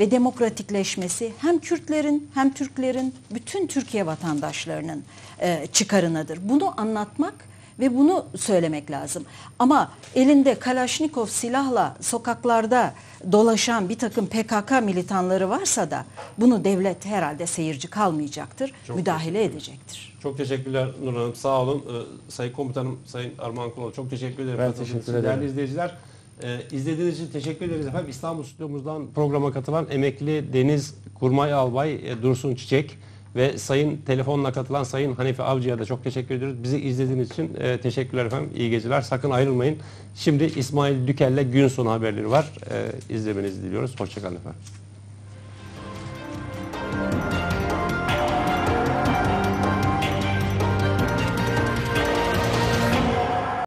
ve demokratikleşmesi hem Kürtlerin hem Türklerin bütün Türkiye vatandaşlarının e, çıkarınadır. Bunu anlatmak ve bunu söylemek lazım. Ama elinde Kalaşnikov silahla sokaklarda dolaşan bir takım PKK militanları varsa da bunu devlet herhalde seyirci kalmayacaktır, Çok müdahale edecektir. Çok teşekkürler Nur Hanım. Sağ olun. Ee, Sayın Komutanım, Sayın Armağan Kuloğlu çok teşekkür ederim. Ben teşekkür ederim. Değerli izleyiciler, ee, izlediğiniz için teşekkür ederiz efendim. İstanbul stüdyomuzdan programa katılan emekli Deniz Kurmay Albay e, Dursun Çiçek ve sayın telefonla katılan sayın Hanife Avcı'ya da çok teşekkür ediyoruz. Bizi izlediğiniz için e, teşekkürler efendim. İyi geceler. Sakın ayrılmayın. Şimdi İsmail Dükel'le gün sonu haberleri var. E, izlemenizi diliyoruz. Hoşçakalın efendim.